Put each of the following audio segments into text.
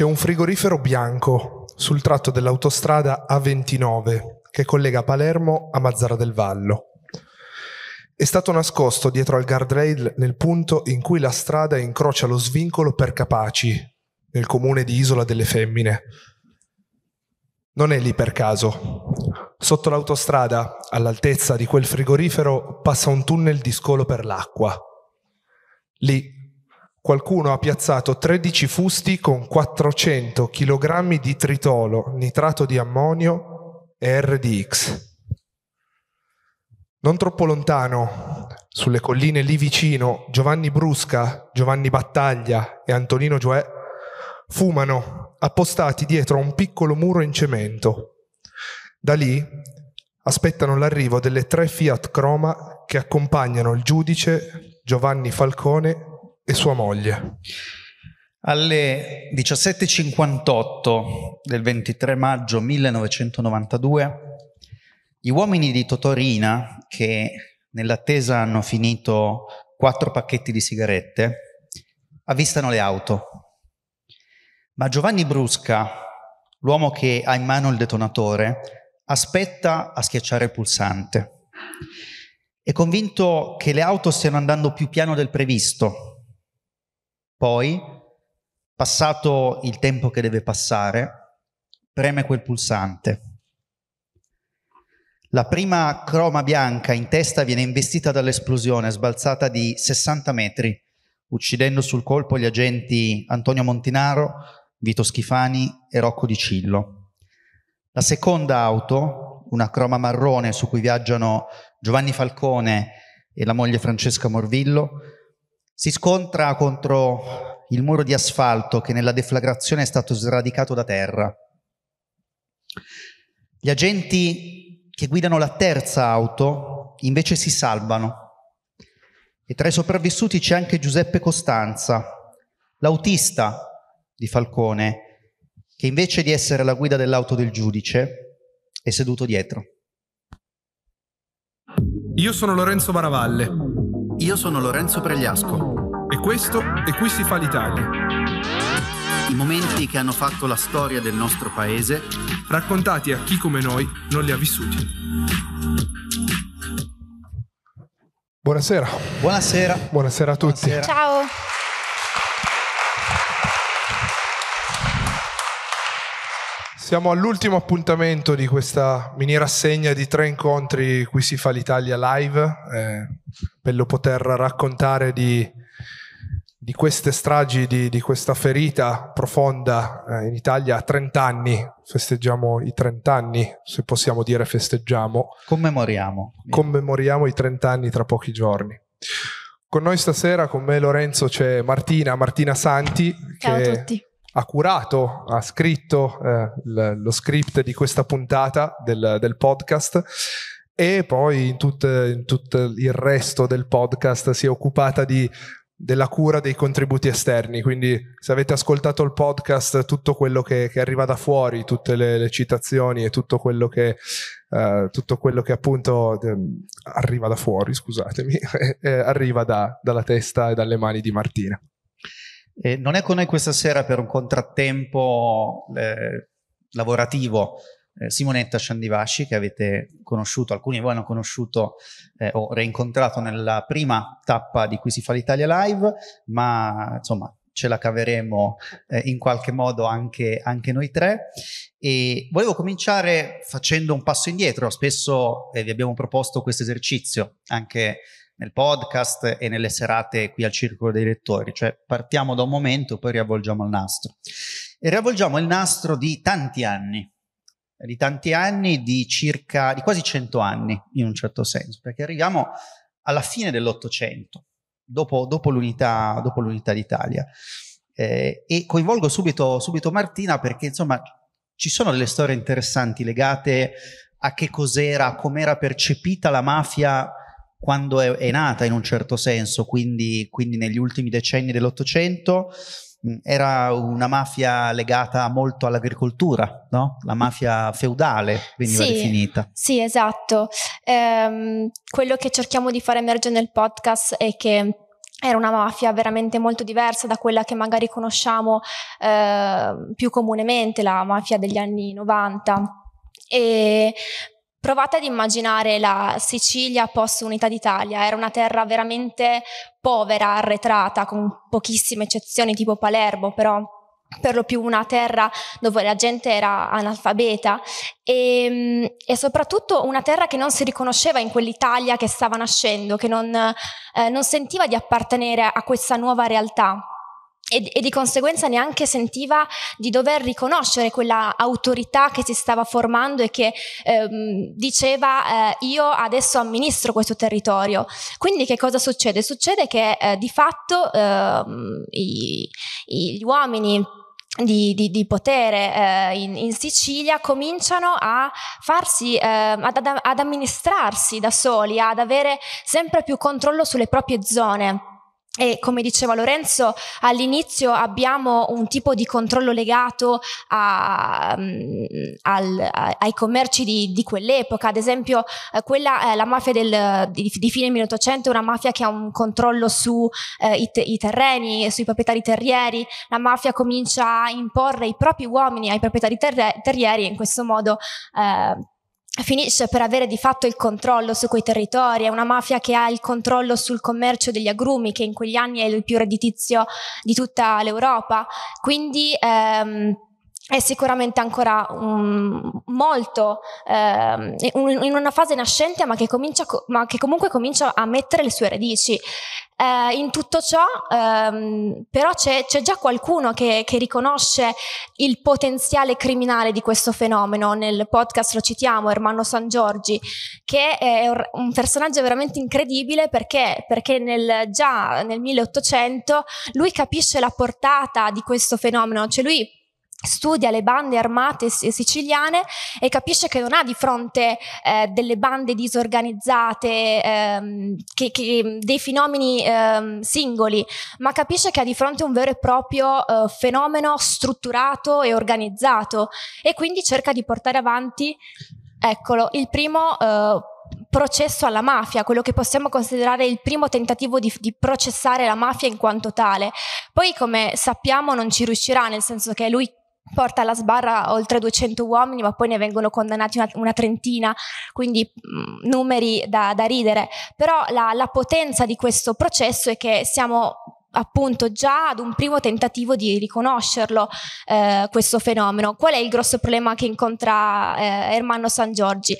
c'è un frigorifero bianco sul tratto dell'autostrada A29 che collega Palermo a Mazzara del Vallo. È stato nascosto dietro al guardrail nel punto in cui la strada incrocia lo svincolo per Capaci, nel comune di Isola delle Femmine. Non è lì per caso. Sotto l'autostrada, all'altezza di quel frigorifero, passa un tunnel di scolo per l'acqua. Lì qualcuno ha piazzato 13 fusti con 400 kg di tritolo, nitrato di ammonio e RDX. Non troppo lontano, sulle colline lì vicino, Giovanni Brusca, Giovanni Battaglia e Antonino Gioè fumano appostati dietro a un piccolo muro in cemento. Da lì aspettano l'arrivo delle tre Fiat Croma che accompagnano il giudice Giovanni Falcone e sua moglie. Alle 17.58 del 23 maggio 1992, gli uomini di Totorina, che nell'attesa hanno finito quattro pacchetti di sigarette, avvistano le auto. Ma Giovanni Brusca, l'uomo che ha in mano il detonatore, aspetta a schiacciare il pulsante. È convinto che le auto stiano andando più piano del previsto poi, passato il tempo che deve passare, preme quel pulsante. La prima croma bianca in testa viene investita dall'esplosione, sbalzata di 60 metri, uccidendo sul colpo gli agenti Antonio Montinaro, Vito Schifani e Rocco Di Cillo. La seconda auto, una croma marrone su cui viaggiano Giovanni Falcone e la moglie Francesca Morvillo, si scontra contro il muro di asfalto che nella deflagrazione è stato sradicato da terra. Gli agenti che guidano la terza auto invece si salvano. E tra i sopravvissuti c'è anche Giuseppe Costanza, l'autista di Falcone, che invece di essere la guida dell'auto del giudice è seduto dietro. Io sono Lorenzo Maravalle io sono Lorenzo Pregliasco. Questo è Qui si fa l'Italia. I momenti che hanno fatto la storia del nostro paese, raccontati a chi come noi non li ha vissuti. Buonasera. Buonasera. Buonasera a tutti. Buonasera. Ciao. Siamo all'ultimo appuntamento di questa mini rassegna di tre incontri Qui si fa l'Italia live. Eh, bello poter raccontare di, di queste stragi, di, di, questa ferita profonda eh, in Italia a 30 anni. Festeggiamo i 30 anni, se possiamo dire festeggiamo. Commemoriamo. Commemoriamo i 30 anni tra pochi giorni. Con noi stasera, con me Lorenzo, c'è Martina, Martina Santi. Ciao a tutti ha curato, ha scritto eh, lo script di questa puntata del, del podcast e poi in tutto, in tutto, il resto del podcast si è occupata di, della cura dei contributi esterni. Quindi se avete ascoltato il podcast, tutto quello che, che arriva da fuori, tutte le, le, citazioni e tutto quello che, uh, tutto quello che appunto eh, arriva da fuori, scusatemi, eh, arriva da, dalla testa e dalle mani di Martina. Eh, non è con noi questa sera per un contrattempo eh, lavorativo eh, Simonetta Sciandivasci che avete conosciuto, alcuni di voi hanno conosciuto eh, o reincontrato nella prima tappa di cui si fa l'Italia Live, ma insomma ce la caveremo eh, in qualche modo anche, anche, noi tre. E volevo cominciare facendo un passo indietro, spesso eh, vi abbiamo proposto questo esercizio anche nel podcast e nelle serate qui al Circolo dei Lettori, cioè partiamo da un momento e poi riavvolgiamo il nastro. E riavvolgiamo il nastro di tanti anni, di tanti anni, di circa, di quasi cento anni in un certo senso, perché arriviamo alla fine dell'Ottocento, dopo, dopo, l'unità, dopo l'unità d'Italia. Eh, e coinvolgo subito, subito Martina perché insomma ci sono delle storie interessanti legate a che cos'era, com'era percepita la mafia quando è, è nata in un certo senso, quindi, quindi negli ultimi decenni dell'Ottocento, era una mafia legata molto all'agricoltura, no? la mafia feudale veniva sì, definita. Sì, esatto. Ehm, quello che cerchiamo di far emergere nel podcast è che era una mafia veramente molto diversa da quella che magari conosciamo eh, più comunemente, la mafia degli anni 90. E provate ad immaginare la Sicilia post unità d'Italia, era una terra veramente povera, arretrata, con pochissime eccezioni tipo Palermo, però per lo più una terra dove la gente era analfabeta e, e, soprattutto una terra che non si riconosceva in quell'Italia che stava nascendo, che non, eh, non sentiva di appartenere a questa nuova realtà. E, e, di conseguenza neanche sentiva di dover riconoscere quella autorità che si stava formando e che ehm, diceva eh, io adesso amministro questo territorio. Quindi che cosa succede? Succede che eh, di fatto eh, i, gli uomini di, di, di, potere eh, in, in, Sicilia cominciano a farsi, eh, ad, ad amministrarsi da soli, ad avere sempre più controllo sulle proprie zone. E come diceva Lorenzo, all'inizio abbiamo un tipo di controllo legato a, um, al, a, ai commerci di, di, quell'epoca, ad esempio eh, quella, eh, la mafia del, di, di, fine 1800 è una mafia che ha un controllo sui eh, i terreni, sui proprietari terrieri, la mafia comincia a imporre i propri uomini ai proprietari terrieri e in questo modo eh, finisce per avere di fatto il controllo su quei territori, è una mafia che ha il controllo sul commercio degli agrumi, che in quegli anni è il più redditizio di tutta l'Europa. Quindi ehm, è sicuramente ancora um, molto um, in una fase nascente ma che, comincia, ma che, comunque comincia a mettere le sue radici. Uh, in tutto ciò um, però c'è, c'è, già qualcuno che, che, riconosce il potenziale criminale di questo fenomeno, nel podcast lo citiamo, Ermanno San Giorgi, che è un personaggio veramente incredibile perché, perché nel, già nel 1800 lui capisce la portata di questo fenomeno, cioè lui studia le bande armate siciliane e capisce che non ha di fronte eh, delle bande disorganizzate, ehm, che, che, dei fenomeni ehm, singoli, ma capisce che ha di fronte un vero e proprio eh, fenomeno strutturato e organizzato e quindi cerca di portare avanti, eccolo, il primo eh, processo alla mafia, quello che possiamo considerare il primo tentativo di, di, processare la mafia in quanto tale. Poi, come sappiamo, non ci riuscirà, nel senso che lui porta alla sbarra oltre 200 uomini, ma poi ne vengono condannati una, una trentina, quindi mh, mm, numeri da, da, ridere. Però la, la potenza di questo processo è che siamo appunto già ad un primo tentativo di riconoscerlo eh, questo fenomeno. Qual è il grosso problema che incontra eh, Ermanno San Giorgi?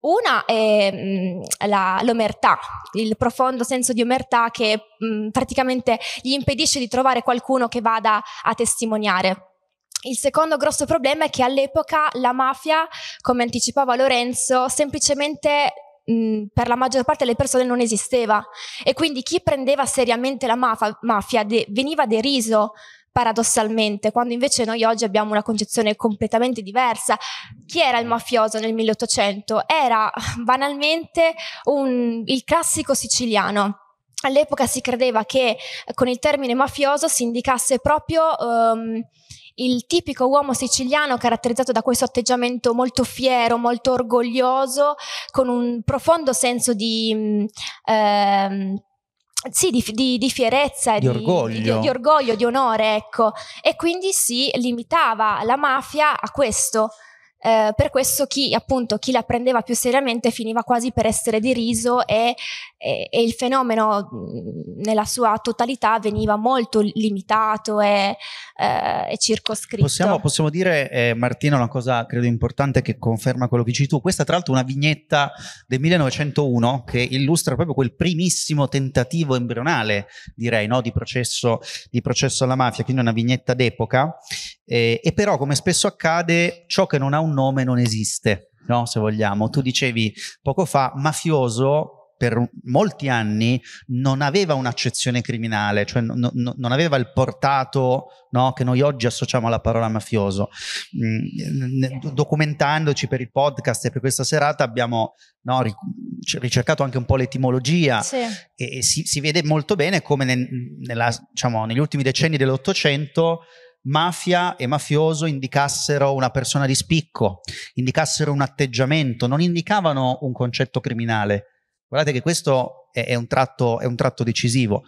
Una è mh, mm, la, l'omertà, il profondo senso di omertà che mh, mm, praticamente gli impedisce di trovare qualcuno che vada a testimoniare. Il secondo grosso problema è che all'epoca la mafia, come anticipava Lorenzo, semplicemente per la maggior parte delle persone non esisteva e quindi chi prendeva seriamente la mafia, mafia de- veniva deriso paradossalmente, quando invece noi oggi abbiamo una concezione completamente diversa. Chi era il mafioso nel 1800? Era banalmente un, il classico siciliano. All'epoca si credeva che con il termine mafioso si indicasse proprio um, il tipico uomo siciliano caratterizzato da questo atteggiamento molto fiero, molto orgoglioso, con un profondo senso di... Mm, ehm, sì, di, di, di, fierezza, di, orgoglio. di, orgoglio, di onore, ecco. E quindi si limitava la mafia a questo, eh, per questo chi appunto chi la prendeva più seriamente finiva quasi per essere deriso e, e, e il fenomeno nella sua totalità veniva molto limitato e, eh, e circoscritto. Possiamo, possiamo dire, eh, Martina, una cosa credo importante che conferma quello che dici tu. Questa tra l'altro è una vignetta del 1901 che illustra proprio quel primissimo tentativo embrionale, direi, no? di, processo, di processo alla mafia, quindi una vignetta d'epoca. Eh, e però, come spesso accade, ciò che non ha un nome non esiste, no? se vogliamo. Tu dicevi poco fa, mafioso per molti anni non aveva un'accezione criminale, cioè no, no, non aveva il portato no, che noi oggi associamo alla parola mafioso. Mm, documentandoci per il podcast e per questa serata abbiamo ricercato anche un po' l'etimologia sì. e, e si, si, vede molto bene come nel, nella, diciamo, negli ultimi decenni dell'Ottocento mafia e mafioso indicassero una persona di spicco, indicassero un atteggiamento, non indicavano un concetto criminale. Guardate che questo è, è, un, tratto, è un tratto decisivo.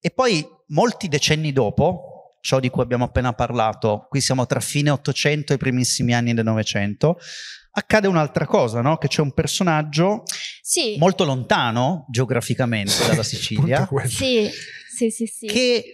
e poi molti decenni dopo, ciò di cui abbiamo appena parlato, qui siamo tra fine 800 e i primissimi anni del Novecento, accade un'altra cosa, no? Che c'è un personaggio Sì, molto lontano geograficamente dalla Sicilia, sì, sì. che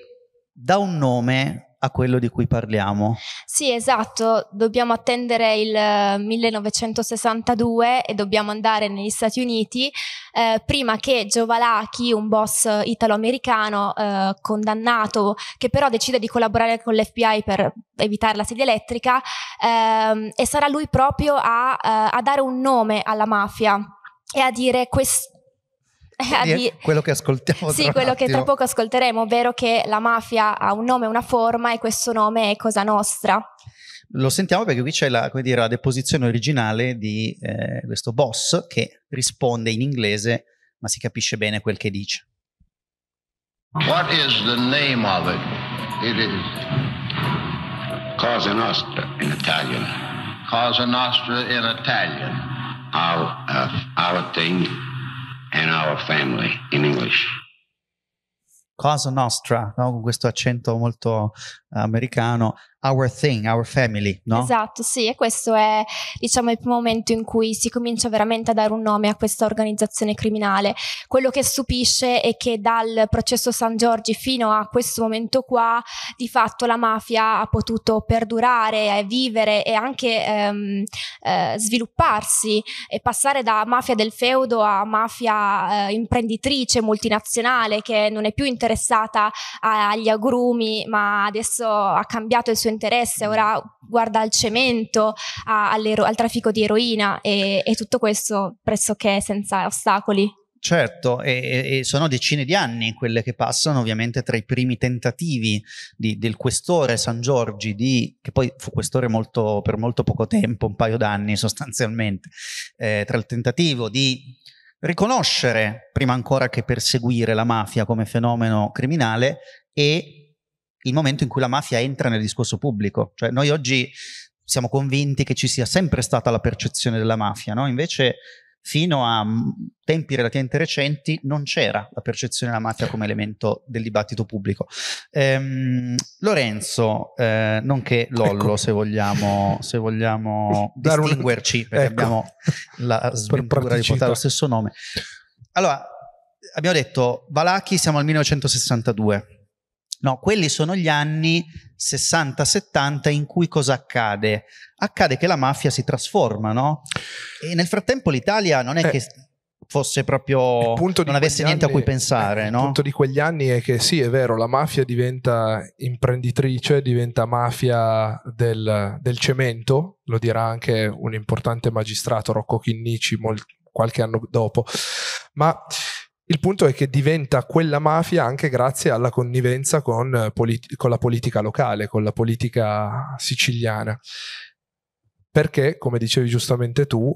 dà un nome a quello di cui parliamo. Sì, esatto, dobbiamo attendere il eh, 1962 e dobbiamo andare negli Stati Uniti eh, prima che Giovalachi, un boss italo-americano eh, condannato, che però decide di collaborare con l'FBI per evitare la sedia elettrica, ehm, e sarà lui proprio a, eh, a dare un nome alla mafia e a dire questo. A Di- quello che ascoltiamo sì, quello che tra poco ascolteremo, ovvero che la mafia ha un nome e una forma e questo nome è Cosa Nostra. Lo sentiamo perché qui c'è la, come dire, la deposizione originale di eh, questo boss che risponde in inglese, ma si capisce bene quel che dice. What is the name of it? It is Cosa Nostra in Italian. Cosa Nostra in Italian. Our, uh, our thing and our family in English. Cosa Nostra, no? con questo accento molto americano, our thing, our family, no? Esatto, sì, e questo è diciamo il primo momento in cui si comincia veramente a dare un nome a questa organizzazione criminale. Quello che stupisce è che dal processo San Giorgi fino a questo momento qua, di fatto la mafia ha potuto perdurare, vivere e anche ehm, eh, svilupparsi e passare da mafia del feudo a mafia eh, imprenditrice multinazionale che non è più interessata agli agrumi, ma adesso ha cambiato il suo interesse, ora guarda al cemento, a- al traffico di eroina e, e tutto questo pressoché senza ostacoli. Certo, e, e- e sono decine di anni quelle che passano, ovviamente tra i primi tentativi di- del questore San Giorgi, di, che poi fu questore molto- per molto poco tempo, un paio d'anni sostanzialmente, eh, tra il tentativo di riconoscere, prima ancora che perseguire la mafia come fenomeno criminale, e il momento in cui la mafia entra nel discorso pubblico. Cioè noi oggi siamo convinti che ci sia sempre stata la percezione della mafia, no? Invece fino a mm, tempi relativamente recenti non c'era la percezione della mafia come elemento del dibattito pubblico. Ehm, Lorenzo, eh, nonché Lollo, Ecco. se vogliamo, se vogliamo distinguerci, perché Ecco. abbiamo la sventura di portare lo stesso nome. Allora, abbiamo detto, Valachi siamo al 1962. No, quelli sono gli anni 60-70 in cui cosa accade? Accade che la mafia si trasforma, no? E nel frattempo l'Italia non è Eh, che fosse proprio Il non avesse niente a anni- cui pensare, eh, no? Il punto di quegli anni è che sì, è vero, la mafia diventa imprenditrice, diventa mafia del, del cemento, lo dirà anche un importante magistrato, Rocco Chinnici, mol- qualche anno dopo, ma il punto è che diventa quella mafia anche grazie alla connivenza con, eh, polit- con la politica locale, con la politica siciliana. Perché, come dicevi giustamente tu,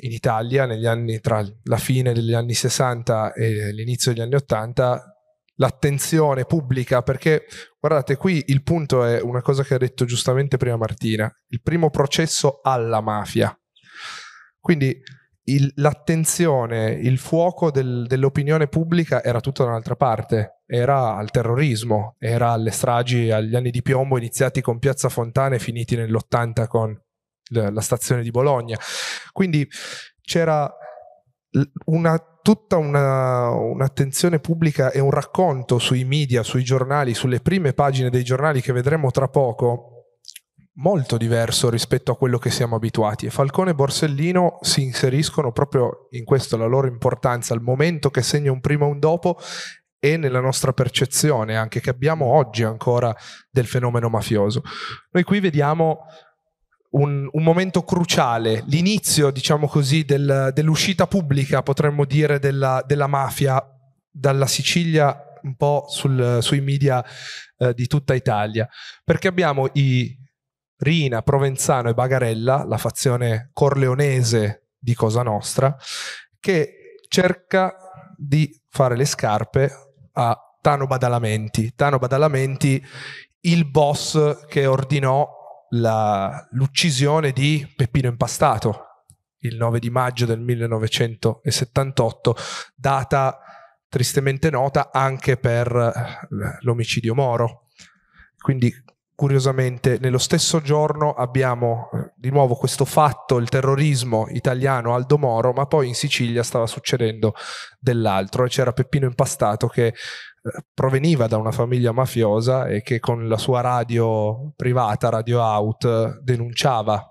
in Italia, negli anni tra la fine degli anni 60 e l'inizio degli anni 80, l'attenzione pubblica, perché guardate, qui il punto è una cosa che ha detto giustamente prima Martina, il primo processo alla mafia. Quindi il- l'attenzione, il fuoco del- dell'opinione pubblica era tutto da un'altra parte, era al terrorismo, era alle stragi agli anni di piombo iniziati con Piazza Fontana e finiti nell'80 con la stazione di Bologna. Quindi c'era una, tutta una- un'attenzione pubblica e un racconto sui media, sui giornali, sulle prime pagine dei giornali che vedremo tra poco, molto diverso rispetto a quello che siamo abituati. E Falcone e Borsellino si inseriscono proprio in questo, la loro importanza, il momento che segna un prima e un dopo e nella nostra percezione anche che abbiamo oggi ancora del fenomeno mafioso. Noi qui vediamo un, un momento cruciale, l'inizio, diciamo così, del- dell'uscita pubblica, potremmo dire, della, della mafia dalla Sicilia un po' sul- sui media eh, di tutta Italia, perché abbiamo i Rina, Provenzano e Bagarella, la fazione corleonese di Cosa Nostra, che cerca di fare le scarpe a Tano Badalamenti. Tano Badalamenti, il boss che ordinò la- l'uccisione di Peppino Impastato il 9 di maggio del 1978, data tristemente nota anche per eh, l'omicidio Moro. Quindi curiosamente nello stesso giorno abbiamo eh, di nuovo questo fatto, il terrorismo italiano Aldo Moro, ma poi in Sicilia stava succedendo dell'altro e c'era Peppino Impastato che eh, proveniva da una famiglia mafiosa e che con la sua radio privata, Radio Out, denunciava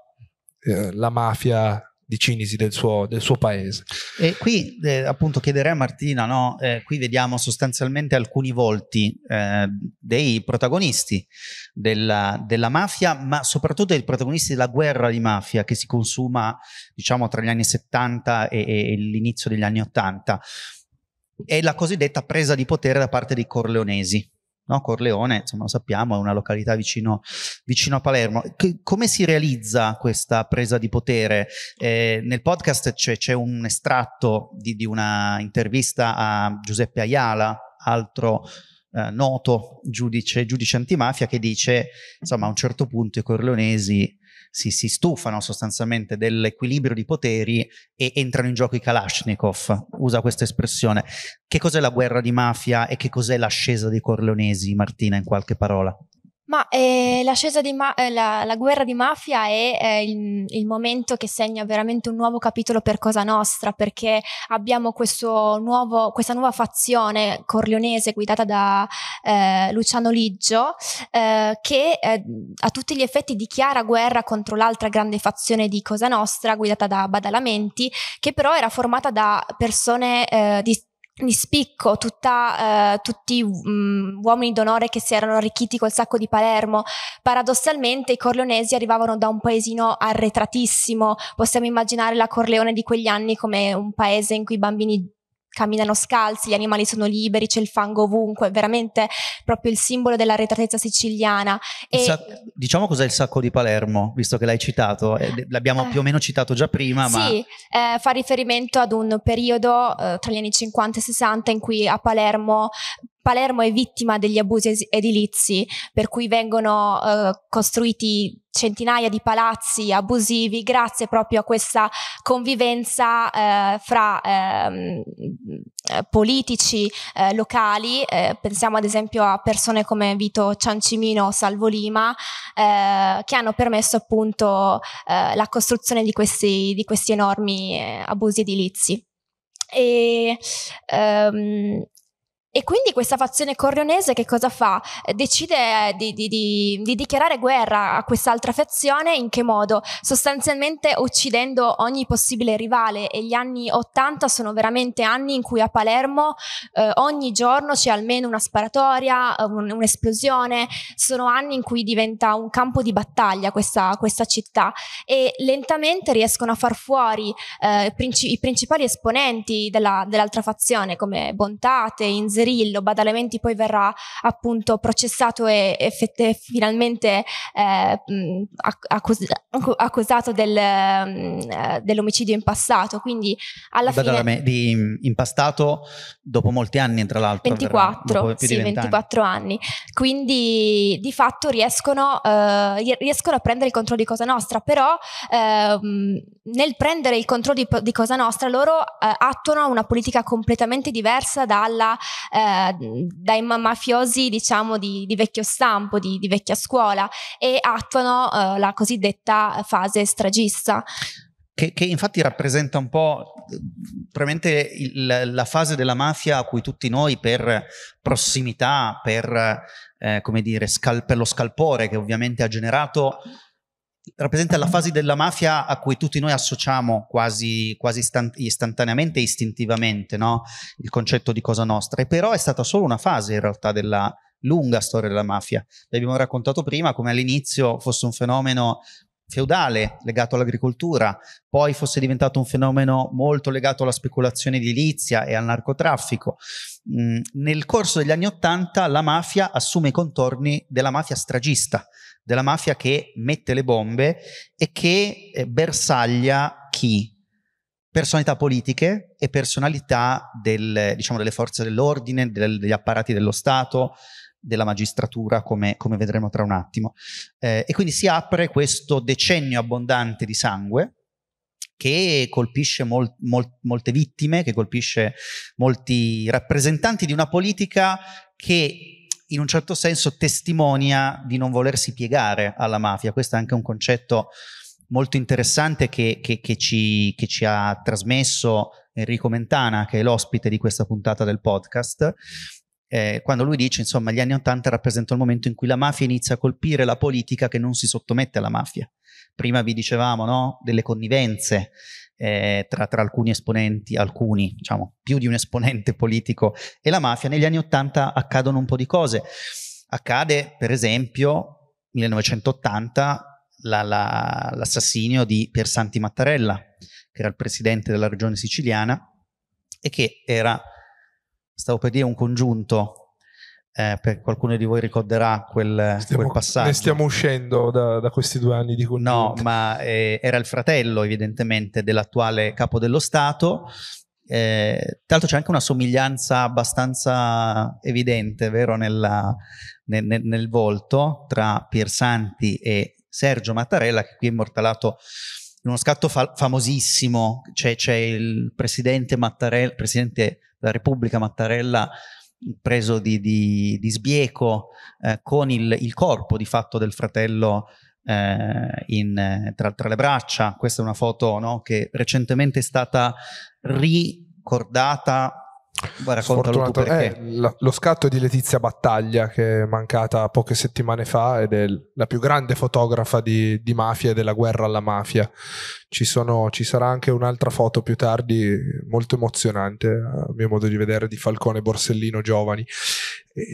eh, la mafia di Cinisi del suo, del suo paese. E qui eh, appunto chiederei a Martina, no? eh, qui vediamo sostanzialmente alcuni volti eh, dei protagonisti della, della, mafia, ma soprattutto dei protagonisti della guerra di mafia che si consuma diciamo tra gli anni 70 e, e l'inizio degli anni 80. È la cosiddetta presa di potere da parte dei corleonesi. No? Corleone, insomma, lo sappiamo, è una località vicino, vicino a Palermo. Che, come si realizza questa presa di potere? Eh, nel podcast c'è, c'è, un estratto di, di una intervista a Giuseppe Ayala, altro eh, noto giudice, giudice antimafia, che dice, insomma, a un certo punto i corleonesi si, si, stufano sostanzialmente dell'equilibrio di poteri e entrano in gioco i Kalashnikov, usa questa espressione. Che cos'è la guerra di mafia e che cos'è l'ascesa dei corleonesi, Martina, in qualche parola? Ma eh, l'ascesa di ma- eh, la, la, guerra di mafia è eh, il, il, momento che segna veramente un nuovo capitolo per Cosa Nostra, perché abbiamo nuovo, questa nuova fazione corleonese guidata da eh, Luciano Liggio, eh, che eh, a tutti gli effetti dichiara guerra contro l'altra grande fazione di Cosa Nostra, guidata da Badalamenti, che però era formata da persone di di spicco, tutta, eh, tutti um, uomini d'onore che si erano arricchiti col sacco di Palermo. Paradossalmente i corleonesi arrivavano da un paesino arretratissimo, possiamo immaginare la Corleone di quegli anni come un paese in cui i bambini camminano scalzi, gli animali sono liberi, c'è il fango ovunque, veramente proprio il simbolo della retratezza siciliana. E... Sac- diciamo cos'è il sacco di Palermo, visto che l'hai citato, eh, l'abbiamo eh, più o meno citato già prima. Sì, ma... eh, fa riferimento ad un periodo eh, tra gli anni 50 e 60 in cui a Palermo Palermo è vittima degli abusi edilizi, per cui vengono eh, costruiti centinaia di palazzi abusivi grazie proprio a questa convivenza eh, fra eh, politici eh, locali, eh, pensiamo ad esempio a persone come Vito Ciancimino o Salvo Lima, eh, che hanno permesso appunto la costruzione di questi, di questi enormi abusi edilizi. E, um, e quindi questa fazione corleonese che cosa fa? Decide di, di, di, di, dichiarare guerra a quest'altra fazione in che modo? Sostanzialmente uccidendo ogni possibile rivale e gli anni 80 sono veramente anni in cui a Palermo eh, ogni giorno c'è almeno una sparatoria, un, un'esplosione, sono anni in cui diventa un campo di battaglia questa, questa città e lentamente riescono a far fuori eh, i principali esponenti della, dell'altra fazione come Bontate, Inzeri, Zerillo, Badalamenti poi verrà appunto processato e, e finalmente eh, accus- accusato del, eh, dell'omicidio impastato. Quindi alla Badalame, fine... Di impastato dopo molti anni tra l'altro. 24, sì, 24 anni. anni. Quindi di fatto riescono, eh, riescono, a prendere il controllo di Cosa Nostra, però ehm, nel prendere il controllo di, di Cosa Nostra loro eh, attuano una politica completamente diversa dalla eh, dai mafiosi diciamo di, di vecchio stampo, di, di, vecchia scuola e attuano eh, la cosiddetta fase stragista. Che, che, infatti rappresenta un po' probabilmente il, la fase della mafia a cui tutti noi per prossimità, per, eh, come dire, scal, per lo scalpore che ovviamente ha generato rappresenta la fase della mafia a cui tutti noi associamo quasi, quasi istantaneamente e istintivamente no? il concetto di Cosa Nostra, e però è stata solo una fase in realtà della lunga storia della mafia. Vi abbiamo raccontato prima come all'inizio fosse un fenomeno feudale legato all'agricoltura, poi fosse diventato un fenomeno molto legato alla speculazione edilizia e al narcotraffico. Mm, nel corso degli anni Ottanta la mafia assume i contorni della mafia stragista, della mafia che mette le bombe e che eh, bersaglia chi? Personalità politiche e personalità del, diciamo, delle forze dell'ordine, del, degli apparati dello Stato, della magistratura, come, come vedremo tra un attimo. Eh, e quindi si apre questo decennio abbondante di sangue che colpisce mol, mol, molte vittime, che colpisce molti rappresentanti di una politica che in un certo senso testimonia di non volersi piegare alla mafia. Questo è anche un concetto molto interessante che, che, che, ci, che ci ha trasmesso Enrico Mentana, che è l'ospite di questa puntata del podcast, eh, quando lui dice, insomma, gli anni Ottanta rappresentano il momento in cui la mafia inizia a colpire la politica che non si sottomette alla mafia. Prima vi dicevamo, no? Delle connivenze eh, tra, tra, alcuni esponenti, alcuni, diciamo, più di un esponente politico e la mafia. Negli anni Ottanta accadono un po' di cose. Accade, per esempio, 1980, la, la, l'assassinio di Piersanti Mattarella, che era il presidente della regione siciliana e che era stavo per dire un congiunto, eh, per qualcuno di voi ricorderà quel, stiamo, quel passaggio. Ne stiamo uscendo da, da, questi due anni di congiunto. No, ma eh, era il fratello evidentemente dell'attuale capo dello Stato. Eh, tra l'altro c'è anche una somiglianza abbastanza evidente, vero, nella, nel, nel, nel, volto tra Piersanti e Sergio Mattarella, che qui è immortalato in uno scatto fa- famosissimo. C'è, c'è il presidente Mattarella, presidente della Repubblica Mattarella preso di, di, di sbieco eh, con il, il, corpo di fatto del fratello eh, in, tra, tra, le braccia. Questa è una foto no, che recentemente è stata ricordata Raccontalo tu perché. Eh, lo, scatto di Letizia Battaglia che è mancata poche settimane fa ed è la più grande fotografa di, di mafia e della guerra alla mafia. Ci, sono, ci, sarà anche un'altra foto più tardi molto emozionante, a mio modo di vedere, di Falcone Borsellino giovani.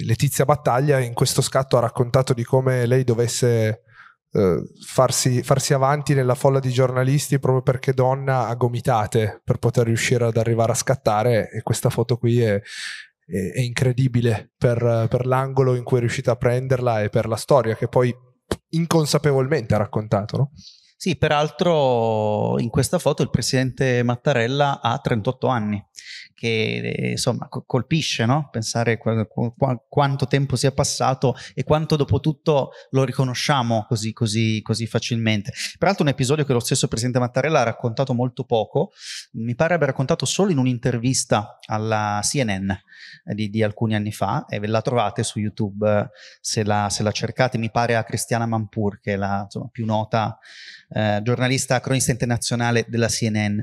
Letizia Battaglia in questo scatto ha raccontato di come lei dovesse Uh, farsi, farsi, avanti nella folla di giornalisti proprio perché donna a gomitate per poter riuscire ad arrivare a scattare e questa foto qui è, è, è incredibile per, per, l'angolo in cui è riuscita a prenderla e per la storia che poi inconsapevolmente ha raccontato. No? Sì, peraltro in questa foto il presidente Mattarella ha 38 anni, che insomma colpisce, no? Pensare qu- qu- quanto tempo sia passato e quanto dopo tutto lo riconosciamo così, così, così facilmente. Peraltro un episodio che lo stesso presidente Mattarella ha raccontato molto poco, mi pare abbia raccontato solo in un'intervista alla CNN eh, di, di, alcuni anni fa e ve la trovate su YouTube se la, se la cercate, mi pare a Cristiana Mampur, che è la insomma, più nota eh, giornalista cronista internazionale della CNN.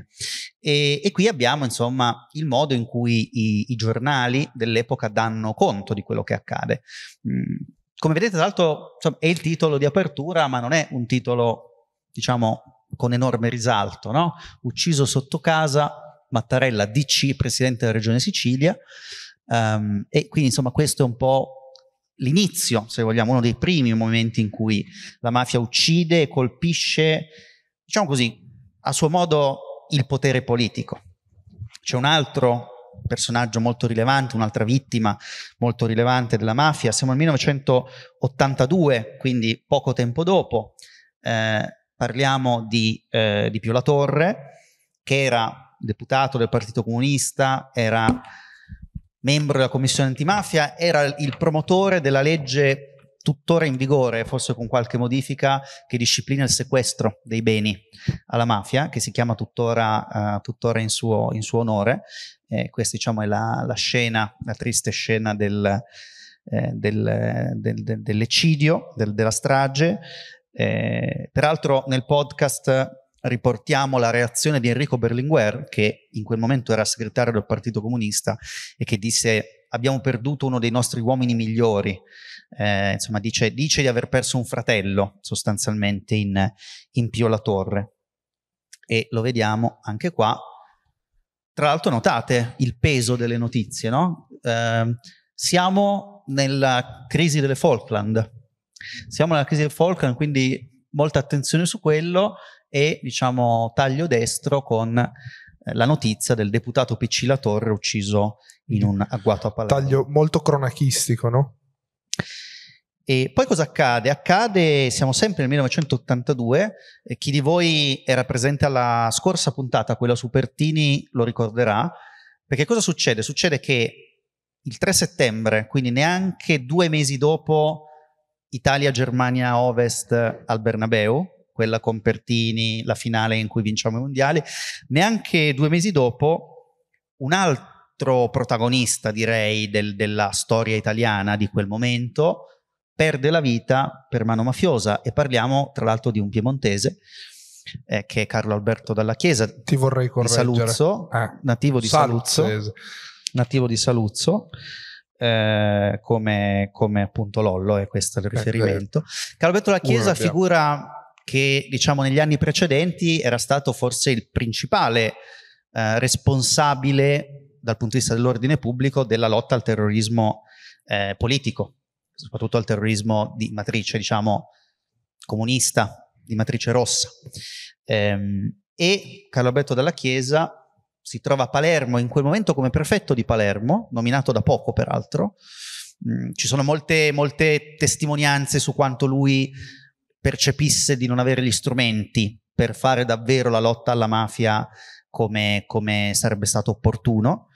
E, e, qui abbiamo insomma il modo in cui i, i, giornali dell'epoca danno conto di quello che accade. Mm. Come vedete, tra l'altro, insomma, è il titolo di apertura, ma non è un titolo, diciamo, con enorme risalto, no? Ucciso sotto casa, Mattarella, DC, presidente della regione Sicilia. Um, e quindi, insomma, questo è un po' l'inizio, se vogliamo, uno dei primi momenti in cui la mafia uccide e colpisce, diciamo così, a suo modo il potere politico. C'è un altro personaggio molto rilevante, un'altra vittima molto rilevante della mafia, siamo nel 1982, quindi poco tempo dopo, eh, parliamo di, eh, di Pio La Torre, che era deputato del Partito Comunista, era membro della commissione antimafia, era il promotore della legge tuttora in vigore, forse con qualche modifica, che disciplina il sequestro dei beni alla mafia, che si chiama tuttora, uh, tuttora in, suo, in, suo, onore. Eh, questa diciamo, è la, la, scena, la triste scena del, eh, del, del, dell'eccidio, della strage. Eh, peraltro nel podcast riportiamo la reazione di Enrico Berlinguer, che in quel momento era segretario del Partito Comunista e che disse abbiamo perduto uno dei nostri uomini migliori, eh, insomma dice, dice, di aver perso un fratello sostanzialmente in, in Pio La Torre. E lo vediamo anche qua. Tra l'altro notate il peso delle notizie, no? Eh, siamo nella crisi delle Falkland. Siamo nella crisi delle Falkland, quindi molta attenzione su quello e diciamo taglio destro con eh, la notizia del deputato PC La Torre ucciso in un agguato a Palermo. Taglio molto cronachistico, no? E poi cosa accade? Accade, siamo sempre nel 1982, e chi di voi era presente alla scorsa puntata, quella su Pertini, lo ricorderà, perché cosa succede? Succede che il 3 settembre, quindi neanche due mesi dopo Italia-Germania Ovest al Bernabeu, quella con Pertini, la finale in cui vinciamo i mondiali. Neanche due mesi dopo, un altro protagonista, direi, del, della storia italiana di quel momento perde la vita per mano mafiosa e parliamo tra l'altro di un piemontese eh, che è Carlo Alberto Dalla Chiesa Ti vorrei di correggere. Saluzzo, Eh, nativo di Saluzzo, Saluzzese. nativo di Saluzzo, eh, come, come appunto Lollo, è questo il riferimento. Carlo Alberto Dalla Chiesa, figura che diciamo negli anni precedenti era stato forse il principale eh, responsabile dal punto di vista dell'ordine pubblico della lotta al terrorismo eh, politico, soprattutto al terrorismo di matrice, diciamo, comunista, di matrice rossa. Ehm, e Carlo Alberto Dalla Chiesa si trova a Palermo in quel momento come prefetto di Palermo, nominato da poco peraltro. Mm, ci sono molte, molte testimonianze su quanto lui percepisse di non avere gli strumenti per fare davvero la lotta alla mafia come, come sarebbe stato opportuno,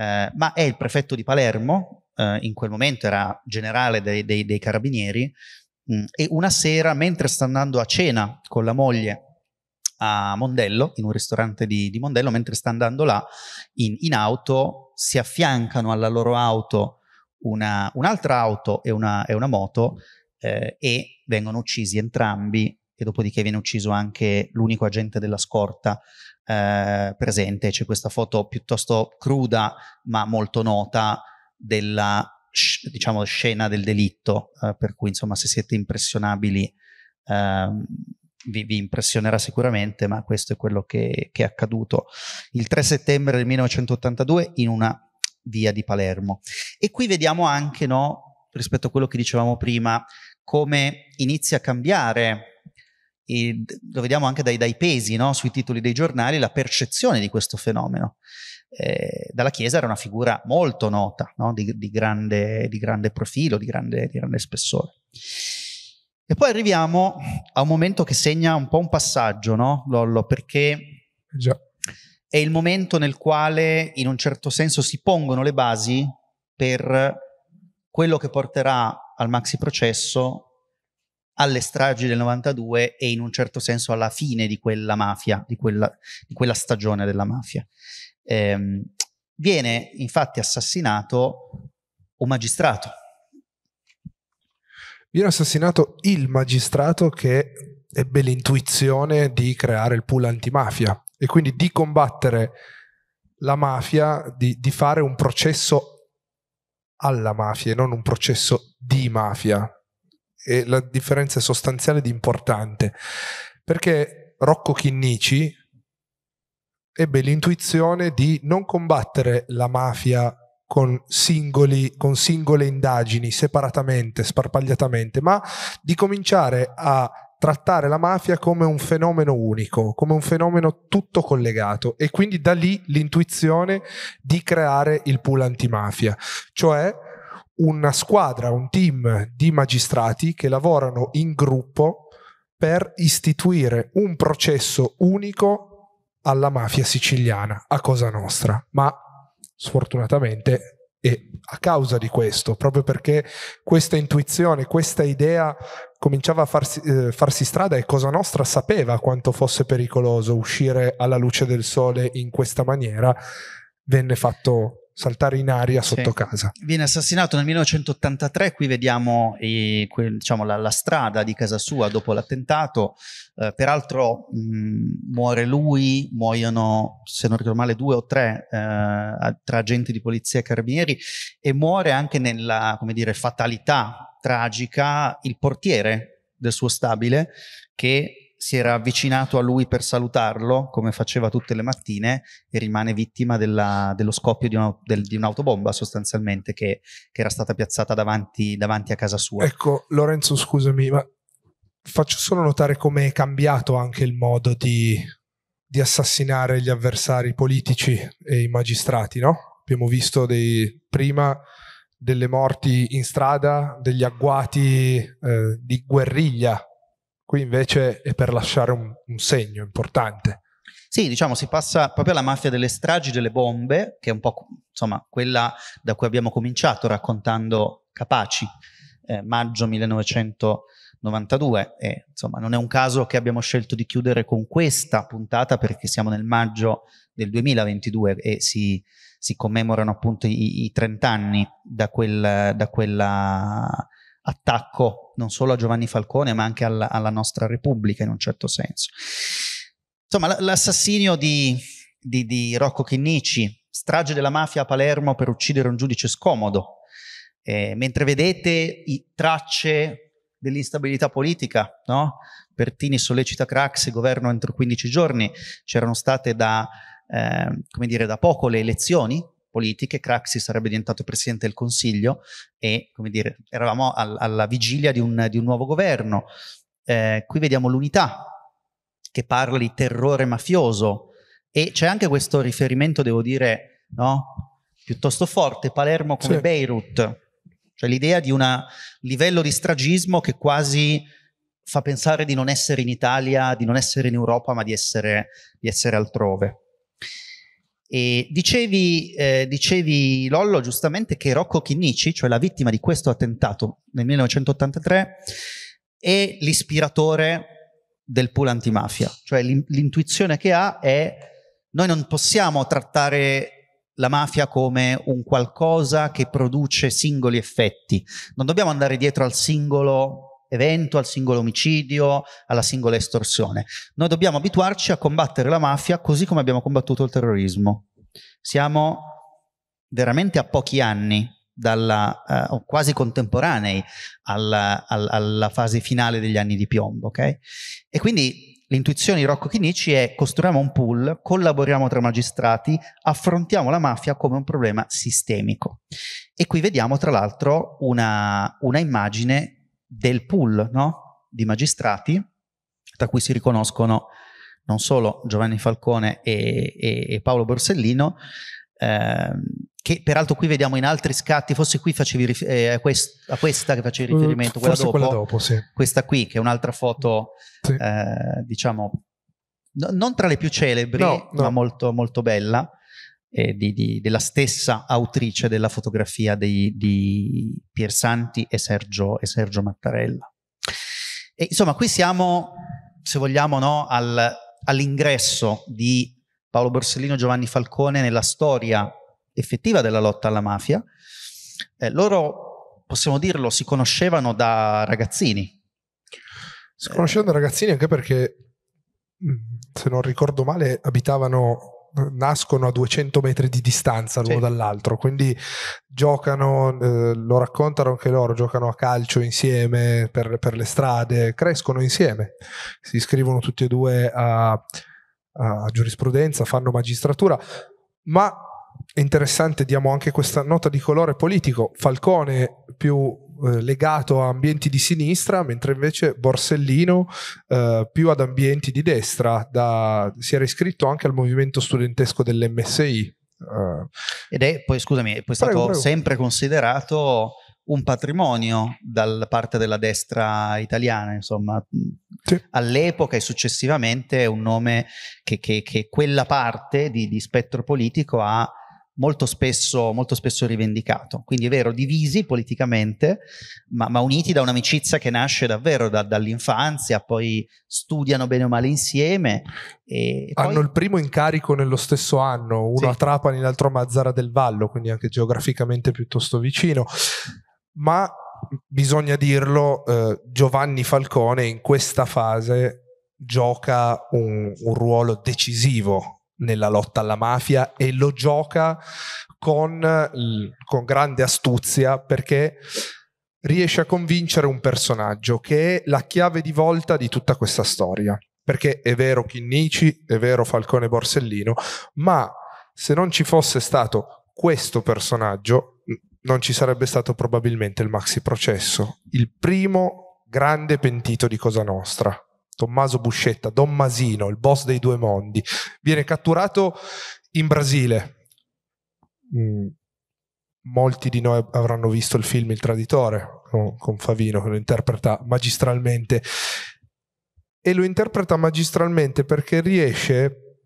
Eh, ma è il prefetto di Palermo, eh, in quel momento era generale dei, dei- dei carabinieri, mm, e una sera, mentre sta andando a cena con la moglie a Mondello, in un ristorante di, di Mondello, mentre sta andando là, in, in auto, si affiancano alla loro auto una- un'altra auto e una, e una moto eh, e vengono uccisi entrambi e dopodiché viene ucciso anche l'unico agente della scorta eh, presente. C'è questa foto piuttosto cruda ma molto nota della diciamo, scena del delitto, eh, per cui insomma se siete impressionabili ehm, vi, vi impressionerà sicuramente, ma questo è quello che, che è accaduto il 3 settembre del 1982 in una via di Palermo. E qui vediamo anche, no, rispetto a quello che dicevamo prima, come inizia a cambiare, lo vediamo anche dai, dai pesi no, sui titoli dei giornali, la percezione di questo fenomeno. Eh, dalla Chiesa era una figura molto nota, no, di, di grande, di grande profilo, di grande, di grande spessore. E poi arriviamo a un momento che segna un po' un passaggio, no, Lollo? Perché Già. è il momento nel quale in un certo senso si pongono le basi per quello che porterà al maxi processo alle stragi del 92 e in un certo senso alla fine di quella mafia, di quella, di quella stagione della mafia. Ehm, viene infatti assassinato un magistrato. Viene assassinato il magistrato che ebbe l'intuizione di creare il pool antimafia e quindi di combattere la mafia, di, di fare un processo alla mafia e non un processo di mafia. E la differenza è sostanziale ed importante perché Rocco Chinnici ebbe l'intuizione di non combattere la mafia con, singoli, con singole indagini separatamente, sparpagliatamente, ma di cominciare a trattare la mafia come un fenomeno unico, come un fenomeno tutto collegato. E quindi da lì l'intuizione di creare il pool antimafia, cioè una squadra, un team di magistrati che lavorano in gruppo per istituire un processo unico alla mafia siciliana, a Cosa Nostra, ma sfortunatamente e a causa di questo, proprio perché questa intuizione, questa idea cominciava a farsi, eh, farsi, strada e Cosa Nostra sapeva quanto fosse pericoloso uscire alla luce del sole in questa maniera, venne fatto saltare in aria sotto Sì. casa. Viene assassinato nel 1983, qui vediamo eh, que- diciamo, la, la strada di casa sua dopo l'attentato, Eh, peraltro mh, muore lui, muoiono se non ricordo male due o tre eh, tra agenti di polizia e carabinieri e muore anche nella come dire, fatalità tragica il portiere del suo stabile che si era avvicinato a lui per salutarlo, come faceva tutte le mattine, e rimane vittima della- dello scoppio di, una- del- di un'autobomba sostanzialmente che, che era stata piazzata davanti, davanti a casa sua. Ecco, Lorenzo, scusami, ma faccio solo notare come è cambiato anche il modo di, di assassinare gli avversari politici e i magistrati, no? Abbiamo visto dei, prima delle morti in strada, degli agguati eh, di guerriglia. Qui invece è per lasciare un, un segno importante. Sì, diciamo, si passa proprio alla mafia delle stragi, delle bombe, che è un po' insomma quella da cui abbiamo cominciato raccontando Capaci, eh, maggio 92 e insomma non è un caso che abbiamo scelto di chiudere con questa puntata perché siamo nel maggio del 2022 e si, si commemorano appunto i, i 30 anni da quel da quella attacco non solo a Giovanni Falcone ma anche alla, alla nostra Repubblica in un certo senso. Insomma l'assassinio di, di, di Rocco Chinnici, strage della mafia a Palermo per uccidere un giudice scomodo, eh, mentre vedete tracce dell'instabilità politica, no? Pertini sollecita Craxi, governo entro 15 giorni, c'erano state da, eh, dire, da poco le elezioni politiche, Craxi sarebbe diventato presidente del Consiglio e, come dire, eravamo al, alla vigilia di un, di un nuovo governo. Eh, qui vediamo l'unità che parla di terrore mafioso e c'è anche questo riferimento, devo dire, no? piuttosto forte, Palermo come sì. Beirut, cioè l'idea di un livello di stragismo che quasi fa pensare di non essere in Italia, di non essere in Europa, ma di essere, di essere altrove. E dicevi, eh, dicevi, Lollo, giustamente che Rocco Chinnici, cioè la vittima di questo attentato nel 1983, è l'ispiratore del pool antimafia. Cioè l'intuizione che ha è noi non possiamo trattare la mafia come un qualcosa che produce singoli effetti. Non dobbiamo andare dietro al singolo evento, al singolo omicidio, alla singola estorsione. Noi dobbiamo abituarci a combattere la mafia così come abbiamo combattuto il terrorismo. Siamo veramente a pochi anni dalla, uh, quasi contemporanei alla, alla, fase finale degli anni di piombo, ok? E quindi L'intuizione di Rocco Chinici è costruiamo un pool, collaboriamo tra magistrati, affrontiamo la mafia come un problema sistemico. E qui vediamo tra l'altro una, una immagine del pool no? di magistrati, tra cui si riconoscono non solo Giovanni Falcone e, e, e Paolo Borsellino, ehm, che peraltro qui vediamo in altri scatti, forse qui facevi rif- eh, a, quest- a, questa che facevi riferimento, uh, quella dopo, quella dopo sì. questa qui che è un'altra foto, sì. eh, diciamo, no, non tra le più celebri, no, no. ma molto, molto bella, eh, di, di, della stessa autrice della fotografia di, di Piersanti e Sergio, e Sergio Mattarella. E, insomma, qui siamo, se vogliamo, no, al, all'ingresso di Paolo Borsellino e Giovanni Falcone nella storia effettiva della lotta alla mafia. Eh, loro, possiamo dirlo, si conoscevano da ragazzini. Si conoscevano da ragazzini anche perché, mm, se non ricordo male, abitavano nascono a 200 metri di distanza l'uno sì. dall'altro, quindi giocano, eh, lo raccontano anche loro, giocano a calcio insieme per, per, le strade, crescono insieme, si iscrivono tutti e due a, a giurisprudenza, fanno magistratura, ma è interessante, diamo anche questa nota di colore politico. Falcone più eh, legato a ambienti di sinistra, mentre invece Borsellino eh, più ad ambienti di destra. Da, si era iscritto anche al movimento studentesco dell'MSI. Eh. Ed è poi, scusami, è poi prego, stato prego. sempre considerato un patrimonio da parte della destra italiana, insomma, sì. all'epoca e successivamente è un nome che, che, che quella parte di, di spettro politico ha molto spesso, molto spesso rivendicato. Quindi è vero, divisi politicamente, ma, ma uniti da un'amicizia che nasce davvero da, dall'infanzia, poi studiano bene o male insieme. Hanno poi... il primo incarico nello stesso anno, uno sì. a Trapani, l'altro a Mazzara del Vallo, quindi anche geograficamente piuttosto vicino. Ma bisogna dirlo, eh, Giovanni Falcone in questa fase gioca un, un ruolo decisivo nella lotta alla mafia e lo gioca con, con grande astuzia perché riesce a convincere un personaggio che è la chiave di volta di tutta questa storia. Perché è vero Chinnici, è vero Falcone Borsellino, ma se non ci fosse stato questo personaggio, non ci sarebbe stato probabilmente il maxi processo. Il primo grande pentito di Cosa Nostra. Tommaso Buscetta, Don Masino, il boss dei due mondi, viene catturato in Brasile. Mm. Molti di noi avranno visto il film Il Traditore con, con Favino che lo interpreta magistralmente e lo interpreta magistralmente perché riesce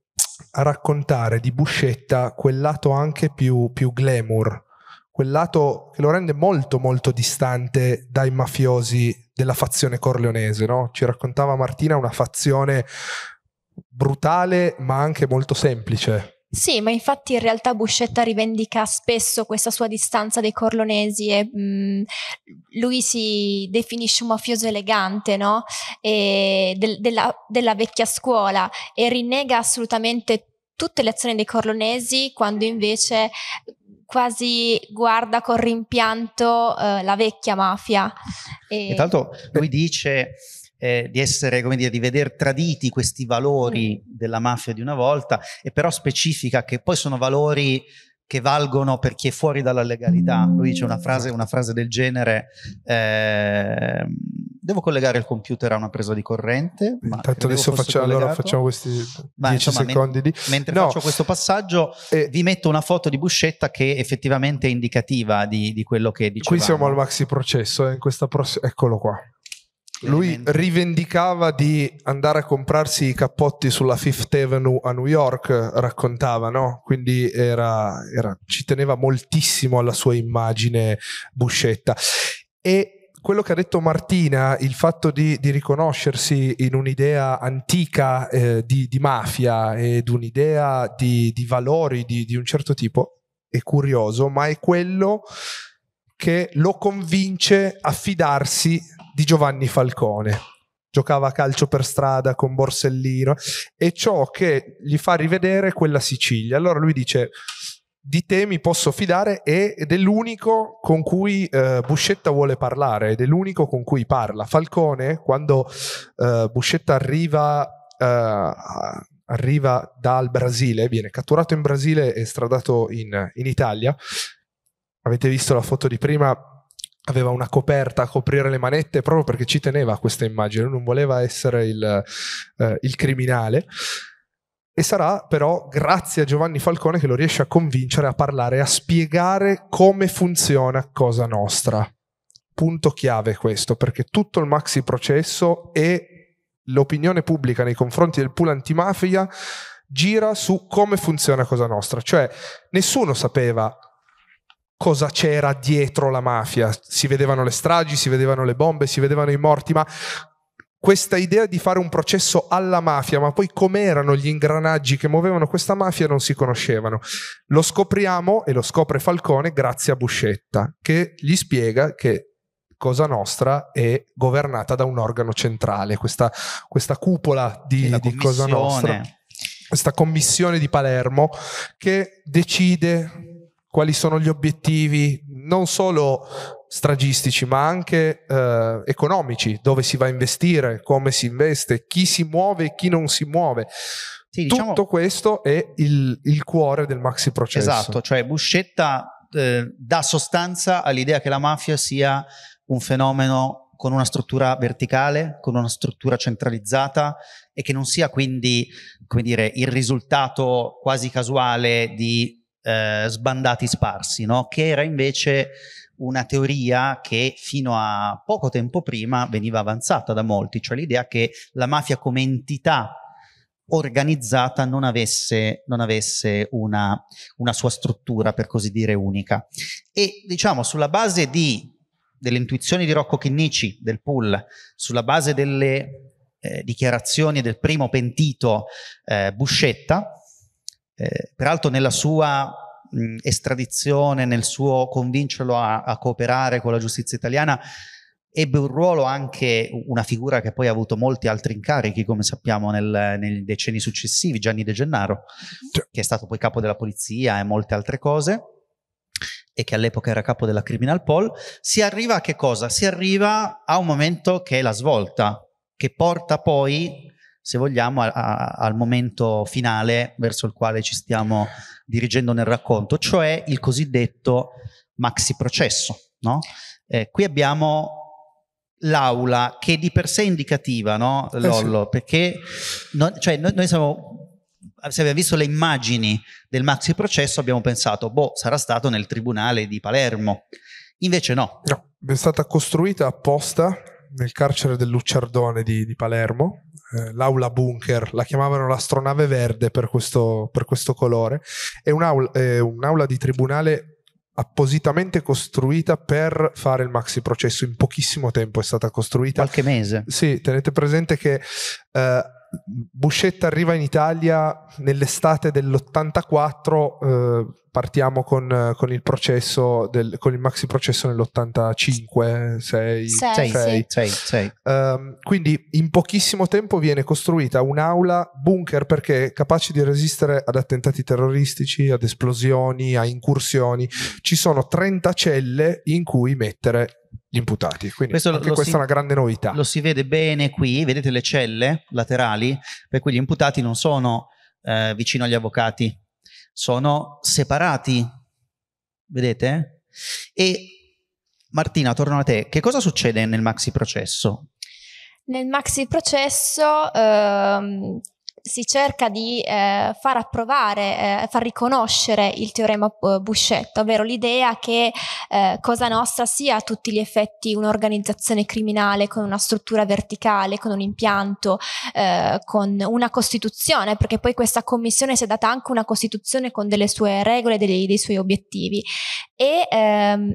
a raccontare di Buscetta quel lato anche più, più glamour, quel lato che lo rende molto molto distante dai mafiosi della fazione corleonese, no? Ci raccontava Martina una fazione brutale ma anche molto semplice. Sì, ma infatti in realtà Buscetta rivendica spesso questa sua distanza dai corlonesi e mh, lui si definisce un mafioso elegante, no? Del- della, della vecchia scuola e rinnega assolutamente tutte le azioni dei corlonesi quando invece quasi guarda con rimpianto eh, la vecchia mafia. E tra l'altro lui dice eh, di essere, come dire, di veder traditi questi valori della mafia di una volta e però specifica che poi sono valori che valgono per chi è fuori dalla legalità. Lui dice una frase, una frase del genere. eh, devo collegare il computer a una presa di corrente. Ma Intanto adesso facciamo, allora facciamo questi Ma, 10 insomma, men- secondi di... Mentre No, faccio questo passaggio, eh, vi metto una foto di Buscetta che effettivamente è indicativa di, di quello che dicevamo. qui siamo al maxi processo, eh, in questa pross- eccolo qua. Lui rivendicava di andare a comprarsi i cappotti sulla Fifth Avenue a New York, raccontava, no? Quindi era, era- ci teneva moltissimo alla sua immagine Buscetta. E quello che ha detto Martina, il fatto di, di riconoscersi in un'idea antica eh, di, di mafia ed un'idea di, di valori di, di un certo tipo, è curioso, ma è quello che lo convince a fidarsi di Giovanni Falcone. Giocava a calcio per strada con Borsellino e ciò che gli fa rivedere quella Sicilia. Allora lui dice: Di te mi posso fidare ed è l'unico con cui eh, Buscetta vuole parlare, ed è l'unico con cui parla. Falcone, quando eh, Buscetta arriva, eh, arriva dal Brasile, viene catturato in Brasile e stradato in- in Italia. Avete visto la foto di prima? Aveva una coperta a coprire le manette proprio perché ci teneva a questa immagine, non voleva essere il, eh, il criminale. E sarà però grazie a Giovanni Falcone che lo riesce a convincere a parlare, a spiegare come funziona Cosa Nostra. Punto chiave questo, perché tutto il maxi processo e l'opinione pubblica nei confronti del pool antimafia gira su come funziona Cosa Nostra. Cioè, nessuno sapeva cosa c'era dietro la mafia. Si vedevano le stragi, si vedevano le bombe, si vedevano i morti, ma questa idea di fare un processo alla mafia, ma poi com'erano gli ingranaggi che muovevano questa mafia non si conoscevano. Lo scopriamo e lo scopre Falcone grazie a Buscetta, che gli spiega che Cosa Nostra è governata da un organo centrale, questa, questa cupola di, di Cosa Nostra questa commissione di Palermo che decide quali sono gli obiettivi non solo stragistici ma anche eh, economici, dove si va a investire, come si investe, chi si muove e chi non si muove. Sì, diciamo- Tutto questo è il, il cuore del maxi processo. Esatto, cioè Buscetta eh, dà sostanza all'idea che la mafia sia un fenomeno con una struttura verticale, con una struttura centralizzata e che non sia quindi, come dire, il risultato quasi casuale di eh, sbandati sparsi, no? che era invece una teoria che fino a poco tempo prima veniva avanzata da molti, cioè l'idea che la mafia come entità organizzata non avesse, non avesse una, una sua struttura, per così dire, unica. E diciamo, sulla base di, delle intuizioni di Rocco Chinnici, del pool, sulla base delle eh, dichiarazioni del primo pentito eh, Buscetta, eh, peraltro nella sua mh, estradizione, nel suo convincerlo a, a cooperare con la giustizia italiana, ebbe un ruolo anche una figura che poi ha avuto molti altri incarichi, come sappiamo nel- nei decenni successivi, Gianni De Gennaro, che è stato poi capo della polizia e molte altre cose e che all'epoca era capo della Criminal Pol, si arriva a che cosa? Si arriva a un momento che è la svolta, che porta poi, se vogliamo, a- a- al momento finale verso il quale ci stiamo dirigendo nel racconto, cioè il cosiddetto maxi processo. No? Eh, qui abbiamo l'aula che di per sé è indicativa, no, sì. Lollo? Perché no- cioè, noi, noi siamo, se abbiamo visto le immagini del maxi processo abbiamo pensato, boh, sarà stato nel tribunale di Palermo. Invece no. No, è stata costruita apposta nel carcere del Lucciardone di, di Palermo, eh, l'aula bunker, la chiamavano l'astronave verde per questo, per questo colore, è un'aula, è un'aula di tribunale appositamente costruita per fare il maxi processo. In pochissimo tempo è stata costruita. Qualche mese. Sì, tenete presente che eh, Buscetta arriva in Italia nell'estate dell'84, eh, partiamo con, con, il processo, del, con il maxi processo nell'85, 6, 6, 6, 6, 6. Um, quindi in pochissimo tempo viene costruita un'aula bunker perché è capace di resistere ad attentati terroristici, ad esplosioni, a incursioni. Ci sono 30 celle in cui mettere gli imputati. Quindi questo anche questa si, è una grande novità. Lo si vede bene qui, vedete le celle laterali, per cui gli imputati non sono eh, vicino agli avvocati, sono separati, vedete? E Martina, torno a te, che cosa succede nel maxi processo? Nel maxi processo ehm, si cerca di eh, far approvare, eh, far riconoscere il teorema eh, Buscetta, ovvero l'idea che eh, Cosa Nostra sia a tutti gli effetti un'organizzazione criminale con una struttura verticale, con un impianto, eh, con una Costituzione, perché poi questa commissione si è data anche una Costituzione con delle sue regole, dei, dei suoi obiettivi. E ehm,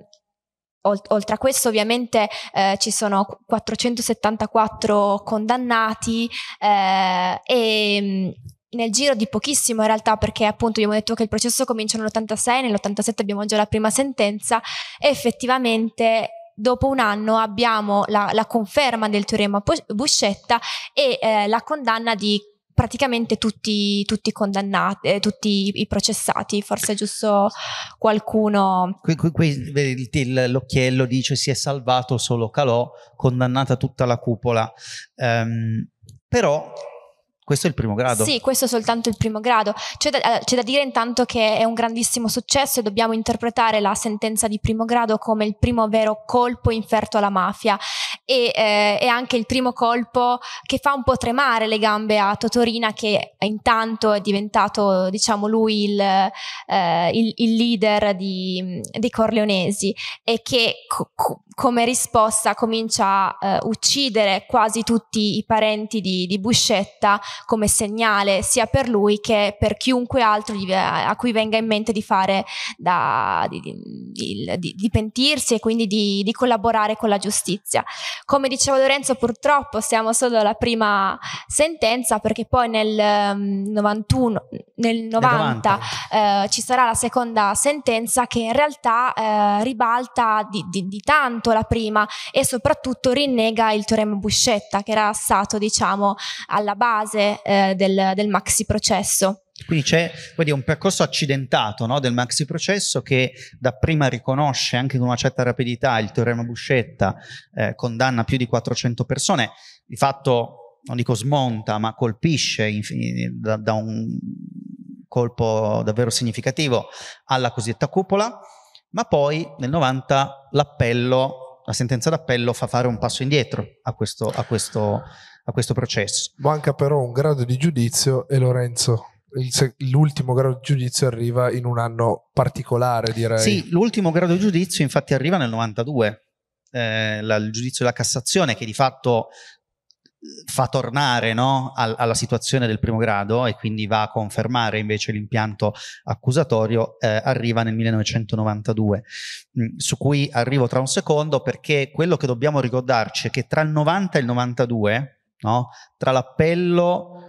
Oltre a questo ovviamente eh, ci sono 474 condannati eh, e mm, nel giro di pochissimo in realtà perché appunto abbiamo detto che il processo comincia nell'86, nell'87 abbiamo già la prima sentenza e effettivamente dopo un anno abbiamo la, la conferma del teorema Buscetta e eh, la condanna di praticamente tutti, tutti condannati, eh, tutti i processati, forse giusto qualcuno. Qui, qui, qui l'occhiello dice si è salvato solo Calò, condannata tutta la cupola. Um, però questo è il primo grado. Sì, questo è soltanto il primo grado. C'è da, eh, c'è da, dire intanto che è un grandissimo successo e dobbiamo interpretare la sentenza di primo grado come il primo vero colpo inferto alla mafia e eh, è anche il primo colpo che fa un po' tremare le gambe a Totorina che intanto è diventato, diciamo, lui il, eh, il, il leader di, dei Corleonesi e che co- come risposta comincia a uh, uccidere quasi tutti i parenti di, di, Buscetta come segnale sia per lui che per chiunque altro gli, a cui venga in mente di fare da, di, di, di, pentirsi e quindi di, collaborare con la giustizia. Come diceva Lorenzo, purtroppo siamo solo alla prima sentenza perché poi nel um, 91, nel 90, 90. Uh, ci sarà la seconda sentenza che in realtà uh, ribalta di tanto la prima e soprattutto rinnega il teorema Buscetta che era stato diciamo alla base eh, del, del maxi processo. Quindi c'è un percorso accidentato no, del maxi processo che dapprima riconosce anche con una certa rapidità il teorema Buscetta, eh, condanna più di 400 persone, di fatto non dico smonta, ma colpisce da, da un colpo davvero significativo alla cosiddetta cupola ma poi nel 90 l'appello, la sentenza d'appello fa fare un passo indietro a questo, a questo, a questo processo. Manca però un grado di giudizio e Lorenzo l'ultimo grado di giudizio arriva in un anno particolare, direi. Sì, l'ultimo grado di giudizio infatti arriva nel 92, eh, la, il giudizio della Cassazione che di fatto fa tornare no, al, alla situazione del primo grado e quindi va a confermare invece l'impianto accusatorio, eh, arriva nel 1992, mh, mm, su cui arrivo tra un secondo perché quello che dobbiamo ricordarci è che tra il 90 e il 92, no, tra l'appello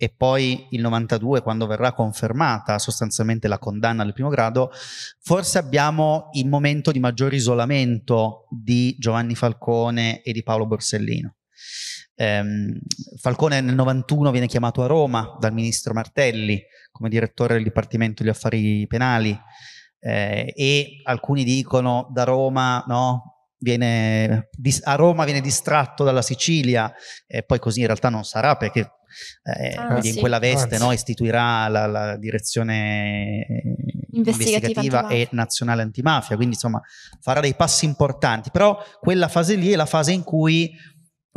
e poi il 92 quando verrà confermata sostanzialmente la condanna del primo grado, forse abbiamo il momento di maggior isolamento di Giovanni Falcone e di Paolo Borsellino. Ehm, Falcone nel 91 viene chiamato a Roma dal ministro Martelli come direttore del Dipartimento degli Affari Penali eh, e alcuni dicono da Roma no, Viene, a Roma viene distratto dalla Sicilia e poi così in realtà non sarà perché eh, ah, in quella veste no, istituirà la, la direzione investigativa, investigativa e nazionale antimafia, quindi insomma farà dei passi importanti, però quella fase lì è la fase in cui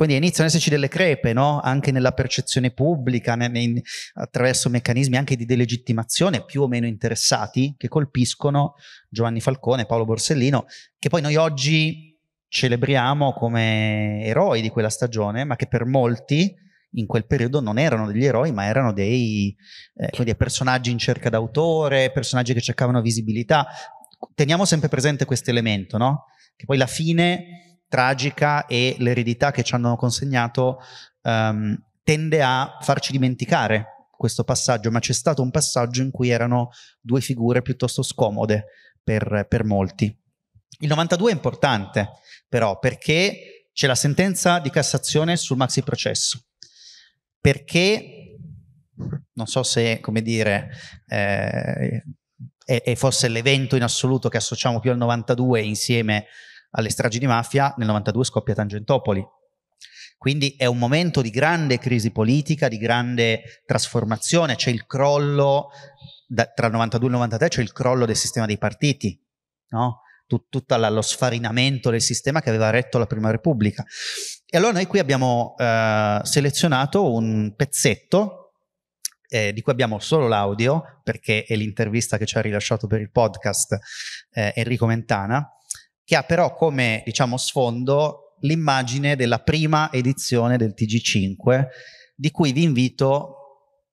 quindi iniziano ad esserci delle crepe, no? anche nella percezione pubblica, ne, ne, attraverso meccanismi anche di delegittimazione più o meno interessati che colpiscono Giovanni Falcone Paolo Borsellino, che poi noi oggi celebriamo come eroi di quella stagione, ma che per molti in quel periodo non erano degli eroi, ma erano dei, eh, personaggi in cerca d'autore, personaggi che cercavano visibilità teniamo sempre presente questo elemento, no? Che poi la fine tragica e l'eredità che ci hanno consegnato um, tende a farci dimenticare questo passaggio, ma c'è stato un passaggio in cui erano due figure piuttosto scomode per, per molti. Il 92 è importante, però, perché c'è la sentenza di Cassazione sul maxi processo, perché non so se, come dire, eh, è, è, forse l'evento in assoluto che associamo più al 92 insieme alle stragi di mafia, nel 92 scoppia Tangentopoli. Quindi è un momento di grande crisi politica, di grande trasformazione, c'è il crollo, da, tra il 92 e il 93 c'è il crollo del sistema dei partiti, no? Tut, tutto lo sfarinamento del sistema che aveva retto la Prima Repubblica. E allora noi qui abbiamo eh, selezionato un pezzetto eh, di cui abbiamo solo l'audio, perché è l'intervista che ci ha rilasciato per il podcast eh, Enrico Mentana, che ha però come diciamo, sfondo l'immagine della prima edizione del TG5, di cui vi invito,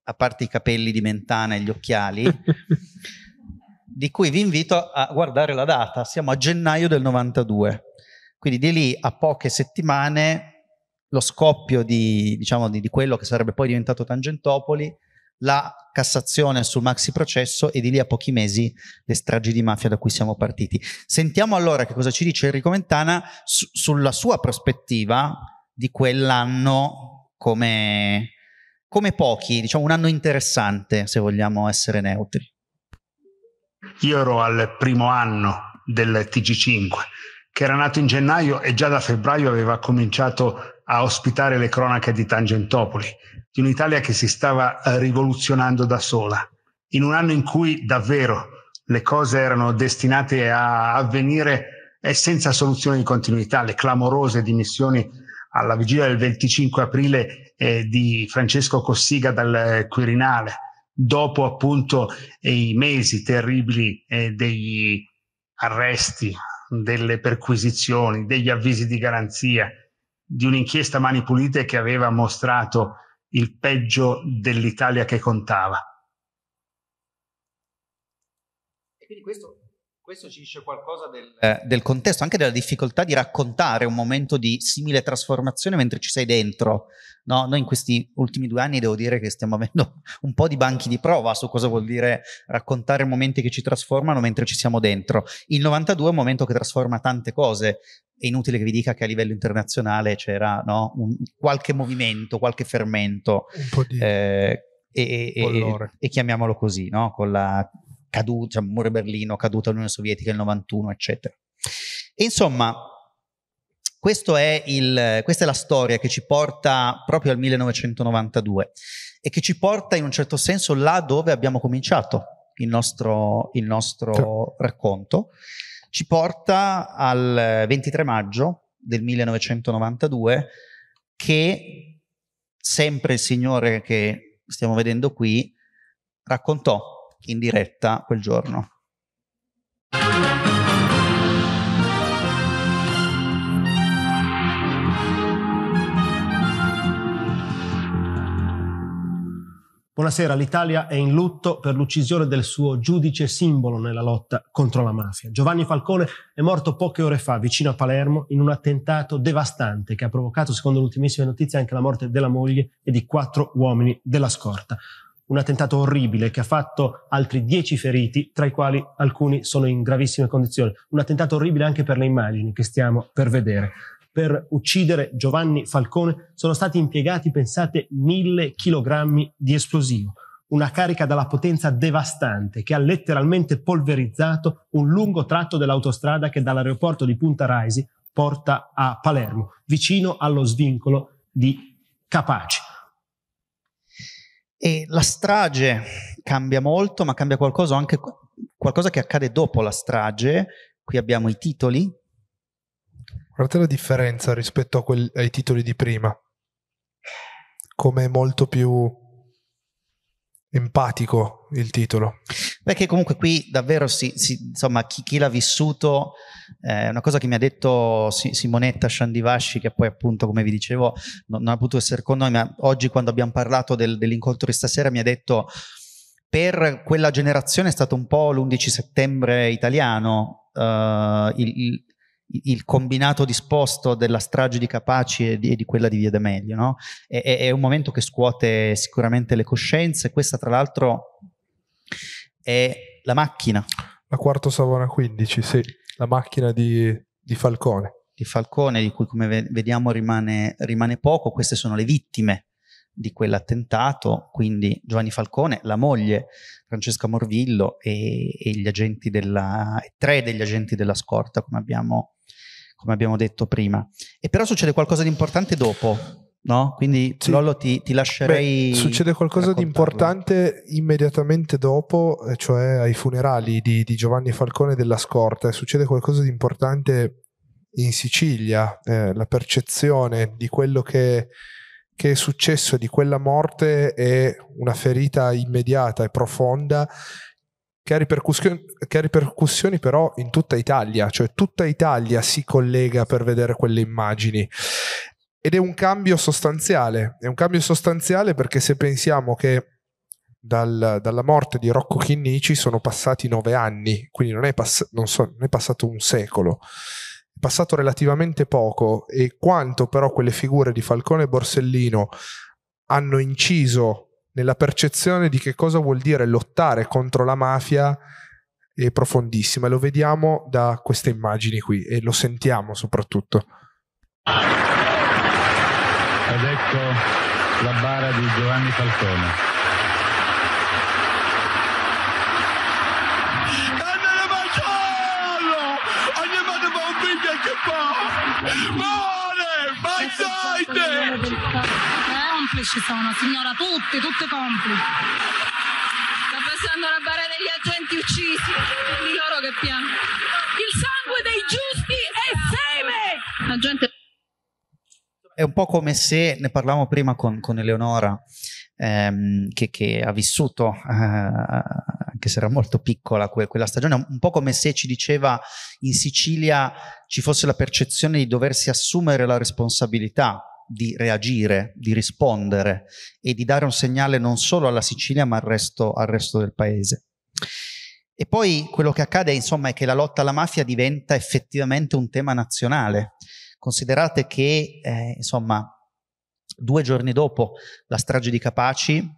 a parte i capelli di Mentana e gli occhiali, di cui vi invito a guardare la data, siamo a gennaio del 92. Quindi di lì a poche settimane lo scoppio di, diciamo, di, di quello che sarebbe poi diventato Tangentopoli, la Cassazione sul maxi processo e di lì a pochi mesi le stragi di mafia da cui siamo partiti. Sentiamo allora che cosa ci dice Enrico Mentana su, sulla sua prospettiva di quell'anno come, come pochi, diciamo un anno interessante se vogliamo essere neutri. Io ero al primo anno del TG5 che era nato in gennaio e già da febbraio aveva cominciato a ospitare le cronache di Tangentopoli di un'Italia che si stava eh, rivoluzionando da sola, in un anno in cui davvero le cose erano destinate a avvenire e senza soluzione di continuità, le clamorose dimissioni alla vigilia del 25 aprile eh, di Francesco Cossiga dal Quirinale, dopo appunto eh, i mesi terribili eh, degli arresti, delle perquisizioni, degli avvisi di garanzia, di un'inchiesta Mani Pulite che aveva mostrato il peggio dell'Italia che contava. E quindi questo, questo ci dice qualcosa del, eh, del, contesto, anche della difficoltà di raccontare un momento di simile trasformazione mentre ci sei dentro. No, noi in questi ultimi due anni devo dire che stiamo avendo un po' di banchi di prova su cosa vuol dire raccontare momenti che ci trasformano mentre ci siamo dentro. Il 92 è un momento che trasforma tante cose, è inutile che vi dica che a livello internazionale c'era no, un, qualche movimento, qualche fermento. Un po' di eh, e, e, e, chiamiamolo così, no? con la caduta, cioè, muro Berlino, caduta dell'Unione Sovietica nel 91, eccetera. E insomma, è il, questa è la storia che ci porta proprio al 1992 e che ci porta in un certo senso là dove abbiamo cominciato il nostro, il nostro racconto ci porta al 23 maggio del 1992 che sempre il signore che stiamo vedendo qui raccontò in diretta quel giorno. Buonasera, l'Italia è in lutto per l'uccisione del suo giudice simbolo nella lotta contro la mafia. Giovanni Falcone è morto poche ore fa vicino a Palermo in un attentato devastante che ha provocato, secondo le ultimissime notizie, anche la morte della moglie e di quattro uomini della scorta. Un attentato orribile che ha fatto altri dieci feriti, tra i quali alcuni sono in gravissime condizioni. Un attentato orribile anche per le immagini che stiamo per vedere per uccidere Giovanni Falcone sono stati impiegati, pensate, mille chilogrammi di esplosivo. Una carica dalla potenza devastante che ha letteralmente polverizzato un lungo tratto dell'autostrada che dall'aeroporto di Punta Raisi porta a Palermo, vicino allo svincolo di Capaci. E la strage cambia molto, ma cambia qualcosa anche qualcosa che accade dopo la strage. Qui abbiamo i titoli Guardate la differenza rispetto quel, ai titoli di prima. Come è molto più empatico il titolo. Perché comunque qui davvero si, si, insomma, chi, chi, l'ha vissuto eh, una cosa che mi ha detto Simonetta Sciandivasci, che poi appunto, come vi dicevo, non, non ha potuto essere con noi, ma oggi quando abbiamo parlato del, dell'incontro di stasera mi ha detto per quella generazione è stato un po' l'11 settembre italiano, uh, il, il, combinato disposto della strage di Capaci e di, e di quella di Via D'Amelio. No? È, è, un momento che scuote sicuramente le coscienze. Questa, tra l'altro, è la macchina. La quarto Savona 15, sì, la macchina di, di Falcone. Di Falcone, di cui come vediamo rimane, rimane poco. Queste sono le vittime di quell'attentato, quindi Giovanni Falcone, la moglie Francesca Morvillo e, e gli agenti della, tre degli agenti della scorta, come abbiamo, come abbiamo detto prima. E però succede qualcosa di importante dopo, no? Quindi sì. Lollo ti, ti lascerei. Beh, succede qualcosa di importante immediatamente dopo, cioè ai funerali di, di Giovanni Falcone della scorta, e succede qualcosa di importante in Sicilia, eh, la percezione di quello che che è successo di quella morte è una ferita immediata e profonda che ha, ripercussioni, che ha ripercussioni però in tutta Italia, cioè tutta Italia si collega per vedere quelle immagini. Ed è un cambio sostanziale, è un cambio sostanziale perché se pensiamo che dal, dalla morte di Rocco Chinnici sono passati nove anni, quindi non è, pass- non so, non è passato un secolo passato relativamente poco e quanto però quelle figure di Falcone e Borsellino hanno inciso nella percezione di che cosa vuol dire lottare contro la mafia è profondissima e lo vediamo da queste immagini qui e lo sentiamo soprattutto. Ed ecco la bara di Giovanni Falcone. Muore! Bazzate! Complici sono, signora, tutti, tutti complici. Sta passando la bara degli agenti uccisi, di loro che piangono. Il sangue dei giusti è seme! La gente... È un po' come se, ne parlavamo prima con, con Eleonora, ehm, che, che, ha vissuto, eh, anche se era molto piccola que- quella stagione, un po' come se ci diceva in Sicilia ci fosse la percezione di doversi assumere la responsabilità di reagire, di rispondere e di dare un segnale non solo alla Sicilia ma al resto, al resto del paese. E poi quello che accade insomma è che la lotta alla mafia diventa effettivamente un tema nazionale. Considerate che eh, insomma Due giorni dopo la strage di Capaci,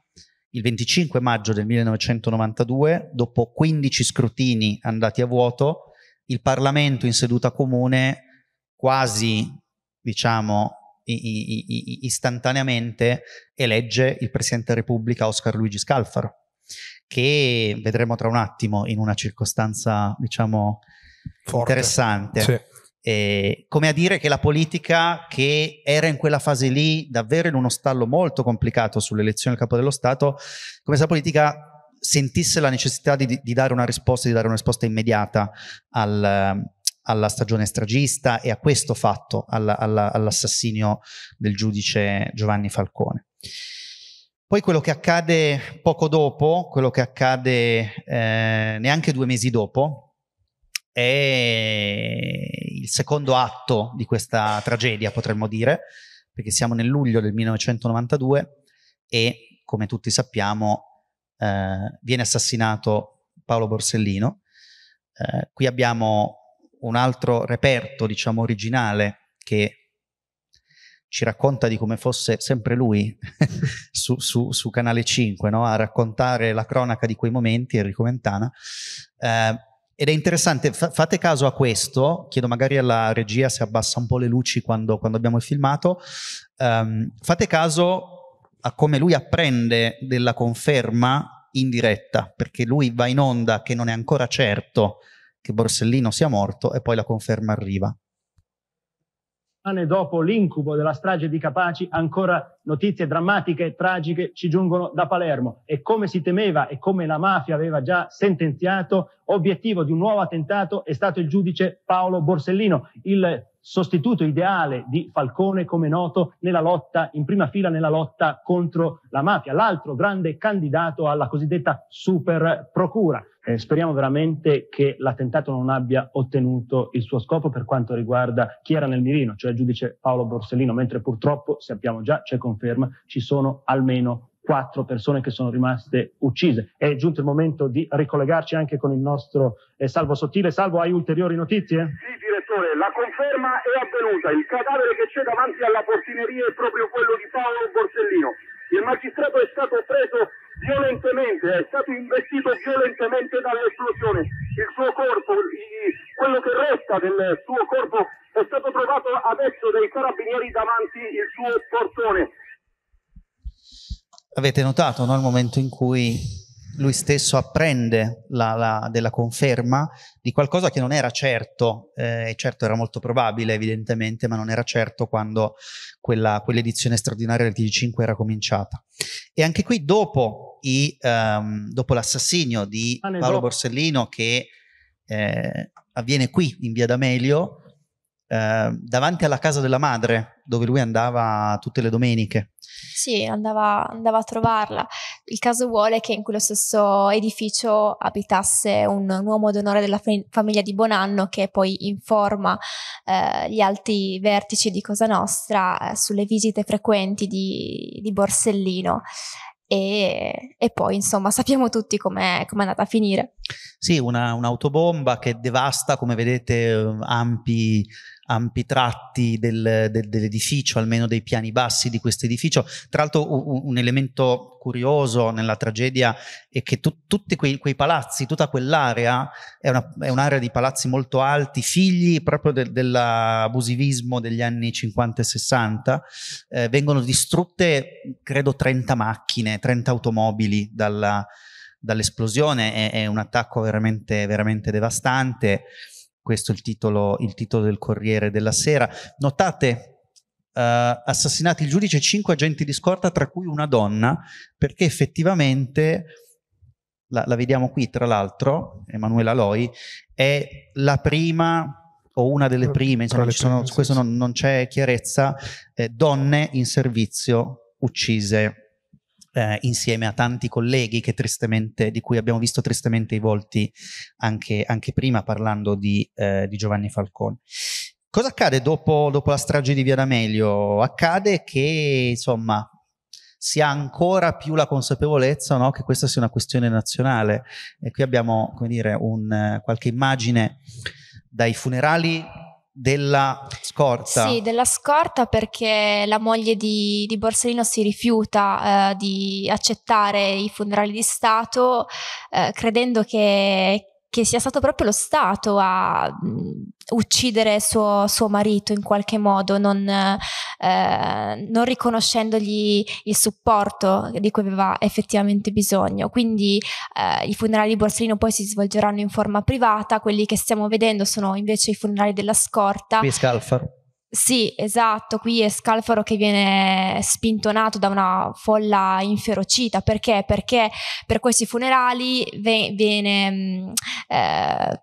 il 25 maggio del 1992, dopo 15 scrutini andati a vuoto, il Parlamento in seduta comune quasi, diciamo, istantaneamente elegge il Presidente della Repubblica Oscar Luigi Scalfaro, che vedremo tra un attimo in una circostanza, diciamo, Forte. interessante. Sì. Eh, come a dire che la politica che era in quella fase lì davvero in uno stallo molto complicato sull'elezione del capo dello Stato, come se la politica sentisse la necessità di, di dare una risposta, di dare una risposta immediata al, alla stagione stragista e a questo fatto, alla, alla, all'assassinio del giudice Giovanni Falcone. Poi quello che accade poco dopo, quello che accade eh, neanche due mesi dopo, è il secondo atto di questa tragedia, potremmo dire, perché siamo nel luglio del 1992 e, come tutti sappiamo, eh, viene assassinato Paolo Borsellino. Eh, qui abbiamo un altro reperto, diciamo, originale che ci racconta di come fosse sempre lui su, su, su, Canale 5 no? a raccontare la cronaca di quei momenti, Enrico Mentana. Eh, ed è interessante, fa- fate caso a questo, chiedo magari alla regia se abbassa un po' le luci quando, quando abbiamo filmato, um, fate caso a come lui apprende della conferma in diretta, perché lui va in onda che non è ancora certo che Borsellino sia morto e poi la conferma arriva anni dopo l'incubo della strage di Capaci, ancora notizie drammatiche e tragiche ci giungono da Palermo e come si temeva e come la mafia aveva già sentenziato, obiettivo di un nuovo attentato è stato il giudice Paolo Borsellino, il sostituto ideale di Falcone, come noto, nella lotta, in prima fila nella lotta contro la mafia, l'altro grande candidato alla cosiddetta super procura. Eh, speriamo veramente che l'attentato non abbia ottenuto il suo scopo per quanto riguarda chi era nel mirino, cioè il giudice Paolo Borsellino, mentre purtroppo sappiamo già, c'è conferma, ci sono almeno quattro persone che sono rimaste uccise. È giunto il momento di ricollegarci anche con il nostro eh, Salvo Sottile. Salvo, hai ulteriori notizie? Sì, direttore, la conferma è avvenuta. Il cadavere che c'è davanti alla portineria è proprio quello di Paolo Borsellino. Il magistrato è stato preso violentemente, è stato investito violentemente dall'esplosione. Il suo corpo, quello che resta del suo corpo, è stato trovato adesso dai carabinieri davanti il suo portone avete notato no, il momento in cui lui stesso apprende la, la, della conferma di qualcosa che non era certo, eh, certo era molto probabile evidentemente, ma non era certo quando quell'edizione straordinaria del TG5 era cominciata. E anche qui dopo, i, um, dopo l'assassinio di Paolo Borsellino che eh, avviene qui in via D'Amelio, eh, davanti alla casa della madre, dove lui andava tutte le domeniche. Sì, andava, andava, a trovarla. Il caso vuole che in quello stesso edificio abitasse un, un uomo d'onore della famiglia di Bonanno che poi informa eh, gli alti vertici di Cosa Nostra eh, sulle visite frequenti di, di Borsellino. E, e, poi insomma sappiamo tutti com'è, com'è andata a finire. Sì, una, un'autobomba che devasta, come vedete, ampi ampi tratti del, del, dell'edificio, almeno dei piani bassi di questo edificio. Tra l'altro un, un elemento curioso nella tragedia è che tu, tutti quei, quei, palazzi, tutta quell'area è, una, è, un'area di palazzi molto alti, figli proprio de, dell'abusivismo degli anni 50 e 60, eh, vengono distrutte credo 30 macchine, 30 automobili dalla, dall'esplosione, è, è, un attacco veramente, veramente devastante questo è il titolo, il titolo del Corriere della Sera. Notate, uh, assassinati il giudice e cinque agenti di scorta, tra cui una donna, perché effettivamente, la, la vediamo qui tra l'altro, Emanuela Loi, è la prima o una delle prime, insomma, sono, questo non, non c'è chiarezza, eh, donne in servizio uccise eh, insieme a tanti colleghi di cui abbiamo visto tristemente i volti anche, anche prima parlando di, eh, di, Giovanni Falcone. Cosa accade dopo, dopo la strage di Via D'Amelio? Accade che insomma si ha ancora più la consapevolezza no, che questa sia una questione nazionale e qui abbiamo come dire, un, qualche immagine dai funerali della scorta. Sì, della scorta perché la moglie di, di Borsellino si rifiuta eh, di accettare i funerali di Stato eh, credendo che, che sia stato proprio lo Stato a mm, uccidere suo, suo, marito in qualche modo, non, eh, non, riconoscendogli il supporto di cui aveva effettivamente bisogno. Quindi eh, i funerali di Borsellino poi si svolgeranno in forma privata, quelli che stiamo vedendo sono invece i funerali della scorta. Qui Scalfaro. Sì, esatto, qui è Scalfaro che viene spintonato da una folla inferocita, perché? Perché per questi funerali ve- viene, mm, eh,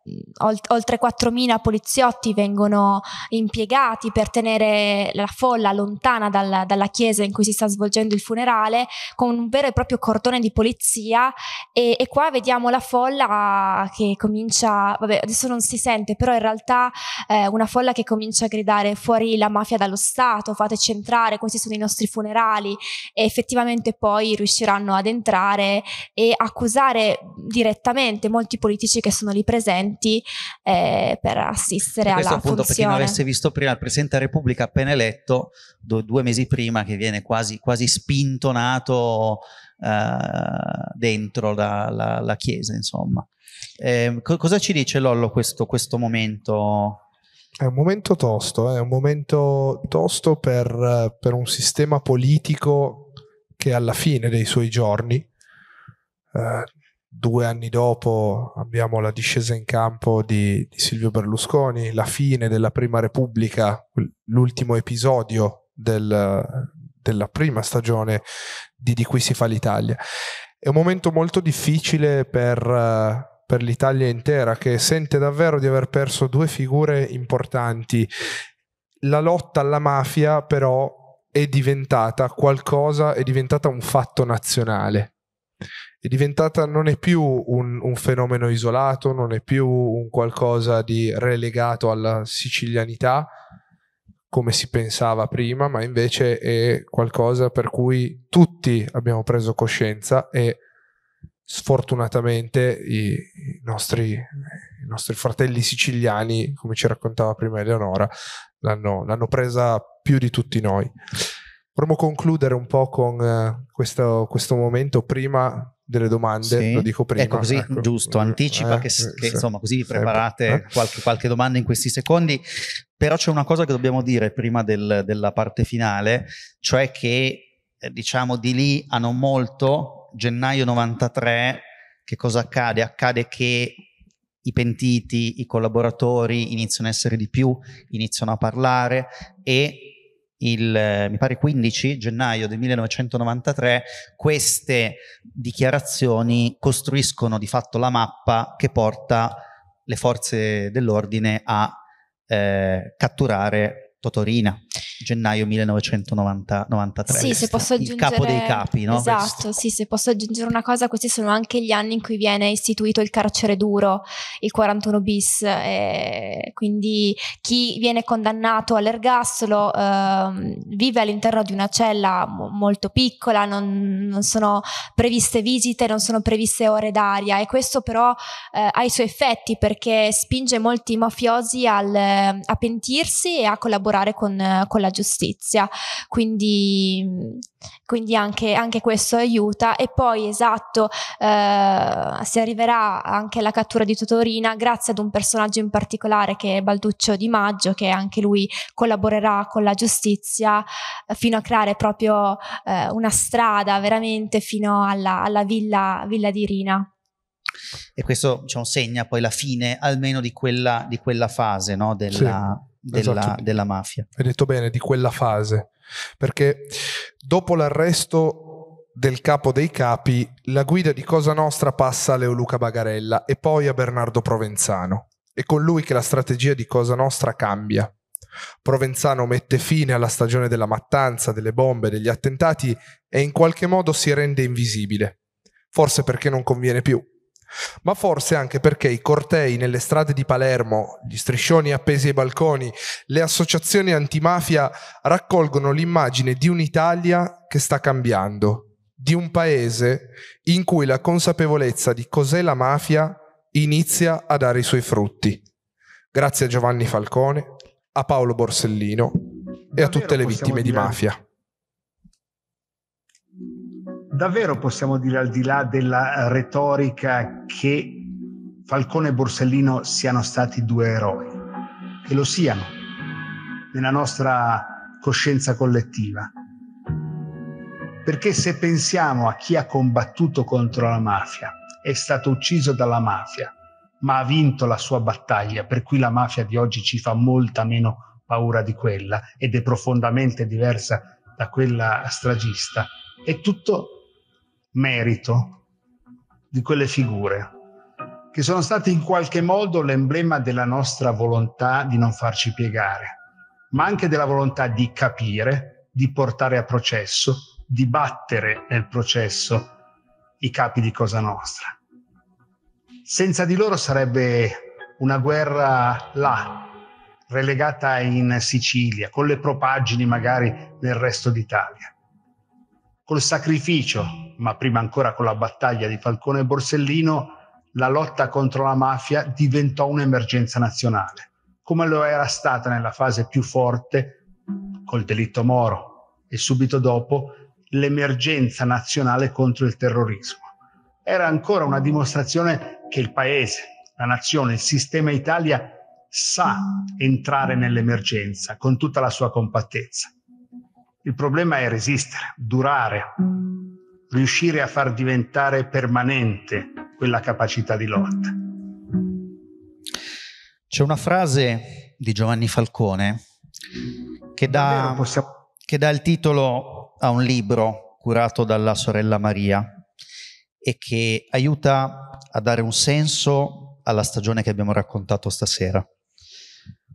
oltre 4.000 poliziotti vengono impiegati per tenere la folla lontana dal, dalla chiesa in cui si sta svolgendo il funerale, con un vero e proprio cordone di polizia e, e qua vediamo la folla che comincia, vabbè adesso non si sente, però in realtà eh, una folla che comincia a gridare fuori fuori la mafia dallo Stato, fateci entrare, questi sono i nostri funerali e effettivamente poi riusciranno ad entrare e accusare direttamente molti politici che sono lì presenti eh, per assistere alla appunto, funzione. Per chi non avesse visto prima il Presidente della Repubblica appena eletto, due, due mesi prima, che viene quasi, quasi spintonato uh, dentro la, la, la, Chiesa, insomma. Eh, co- cosa ci dice Lollo questo, questo momento? È un momento tosto, eh, è un momento tosto per, per, un sistema politico che alla fine dei suoi giorni, eh, due anni dopo abbiamo la discesa in campo di, di, Silvio Berlusconi, la fine della Prima Repubblica, l'ultimo episodio del, della prima stagione di Di cui si fa l'Italia. È un momento molto difficile per per l'Italia intera, che sente davvero di aver perso due figure importanti. La lotta alla mafia però è diventata qualcosa, è diventata un fatto nazionale. È diventata, non è più un, un fenomeno isolato, non è più un qualcosa di relegato alla sicilianità. come si pensava prima, ma invece è qualcosa per cui tutti abbiamo preso coscienza e sfortunatamente i, i, nostri, i nostri, fratelli siciliani, come ci raccontava prima Eleonora, l'hanno, l'hanno presa più di tutti noi. Vorremmo concludere un po' con uh, questo, questo momento prima delle domande, sì. lo dico prima. Ecco così, ecco. giusto, anticipa eh, che, che sì. insomma così vi preparate eh. qualche, qualche, domanda in questi secondi, però c'è una cosa che dobbiamo dire prima del, della parte finale, cioè che eh, diciamo di lì a non molto, gennaio 93, che cosa accade? Accade che i pentiti, i collaboratori iniziano a essere di più, iniziano a parlare e il, mi pare 15 gennaio del 1993, queste dichiarazioni costruiscono di fatto la mappa che porta le forze dell'ordine a eh, catturare Totorina gennaio 1993. Sì, se posso aggiungere... Il capo dei capi, no? Esatto, sì, se posso aggiungere una cosa, questi sono anche gli anni in cui viene istituito il carcere duro, il 41 bis, quindi chi viene condannato all'ergastolo eh, vive all'interno di una cella mo- molto piccola, non, non, sono previste visite, non sono previste ore d'aria e questo però eh, ha i suoi effetti perché spinge molti mafiosi al, a pentirsi e a collaborare con, con la giustizia. Quindi, quindi anche, anche, questo aiuta. E poi, esatto, eh, si arriverà anche alla cattura di Totorina grazie ad un personaggio in particolare che è Balduccio Di Maggio, che anche lui collaborerà con la giustizia eh, fino a creare proprio eh, una strada veramente fino alla, alla villa, villa di Rina. E questo diciamo, segna poi la fine almeno di quella, di quella fase no? della, sì della, esatto. della mafia. Hai detto bene, di quella fase, perché dopo l'arresto del capo dei capi, la guida di Cosa Nostra passa a Leoluca Bagarella e poi a Bernardo Provenzano. È con lui che la strategia di Cosa Nostra cambia. Provenzano mette fine alla stagione della mattanza, delle bombe, degli attentati e in qualche modo si rende invisibile. Forse perché non conviene più ma forse anche perché i cortei nelle strade di Palermo, gli striscioni appesi ai balconi, le associazioni antimafia raccolgono l'immagine di un'Italia che sta cambiando, di un paese in cui la consapevolezza di cos'è la mafia inizia a dare i suoi frutti. Grazie a Giovanni Falcone, a Paolo Borsellino e a tutte le vittime di mafia davvero possiamo dire al di là della retorica che Falcone e Borsellino siano stati due eroi, che lo siano nella nostra coscienza collettiva. Perché se pensiamo a chi ha combattuto contro la mafia, è stato ucciso dalla mafia, ma ha vinto la sua battaglia, per cui la mafia di oggi ci fa molta meno paura di quella ed è profondamente diversa da quella stragista, è tutto merito di quelle figure che sono state in qualche modo l'emblema della nostra volontà di non farci piegare, ma anche della volontà di capire, di portare a processo, di battere nel processo i capi di Cosa Nostra. Senza di loro sarebbe una guerra là, relegata in Sicilia, con le propaggini magari nel resto d'Italia col sacrificio, ma prima ancora con la battaglia di Falcone e Borsellino, la lotta contro la mafia diventò un'emergenza nazionale, come lo era stata nella fase più forte col delitto Moro e subito dopo l'emergenza nazionale contro il terrorismo. Era ancora una dimostrazione che il paese, la nazione, il sistema Italia sa entrare nell'emergenza con tutta la sua compattezza. Il problema è resistere, durare, riuscire a far diventare permanente quella capacità di lotta. C'è una frase di Giovanni Falcone che dà, possiamo... che dà il titolo a un libro curato dalla sorella Maria e che aiuta a dare un senso alla stagione che abbiamo raccontato stasera.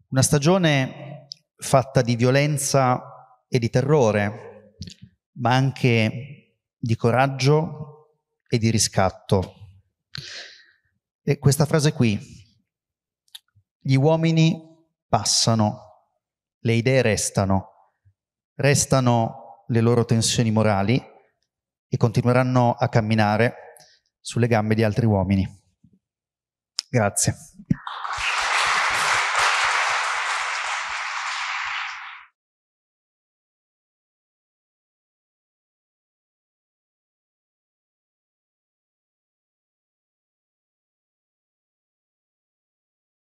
Una stagione fatta di violenza e di terrore, ma anche di coraggio e di riscatto. E questa frase qui, gli uomini passano, le idee restano, restano le loro tensioni morali e continueranno a camminare sulle gambe di altri uomini. Grazie.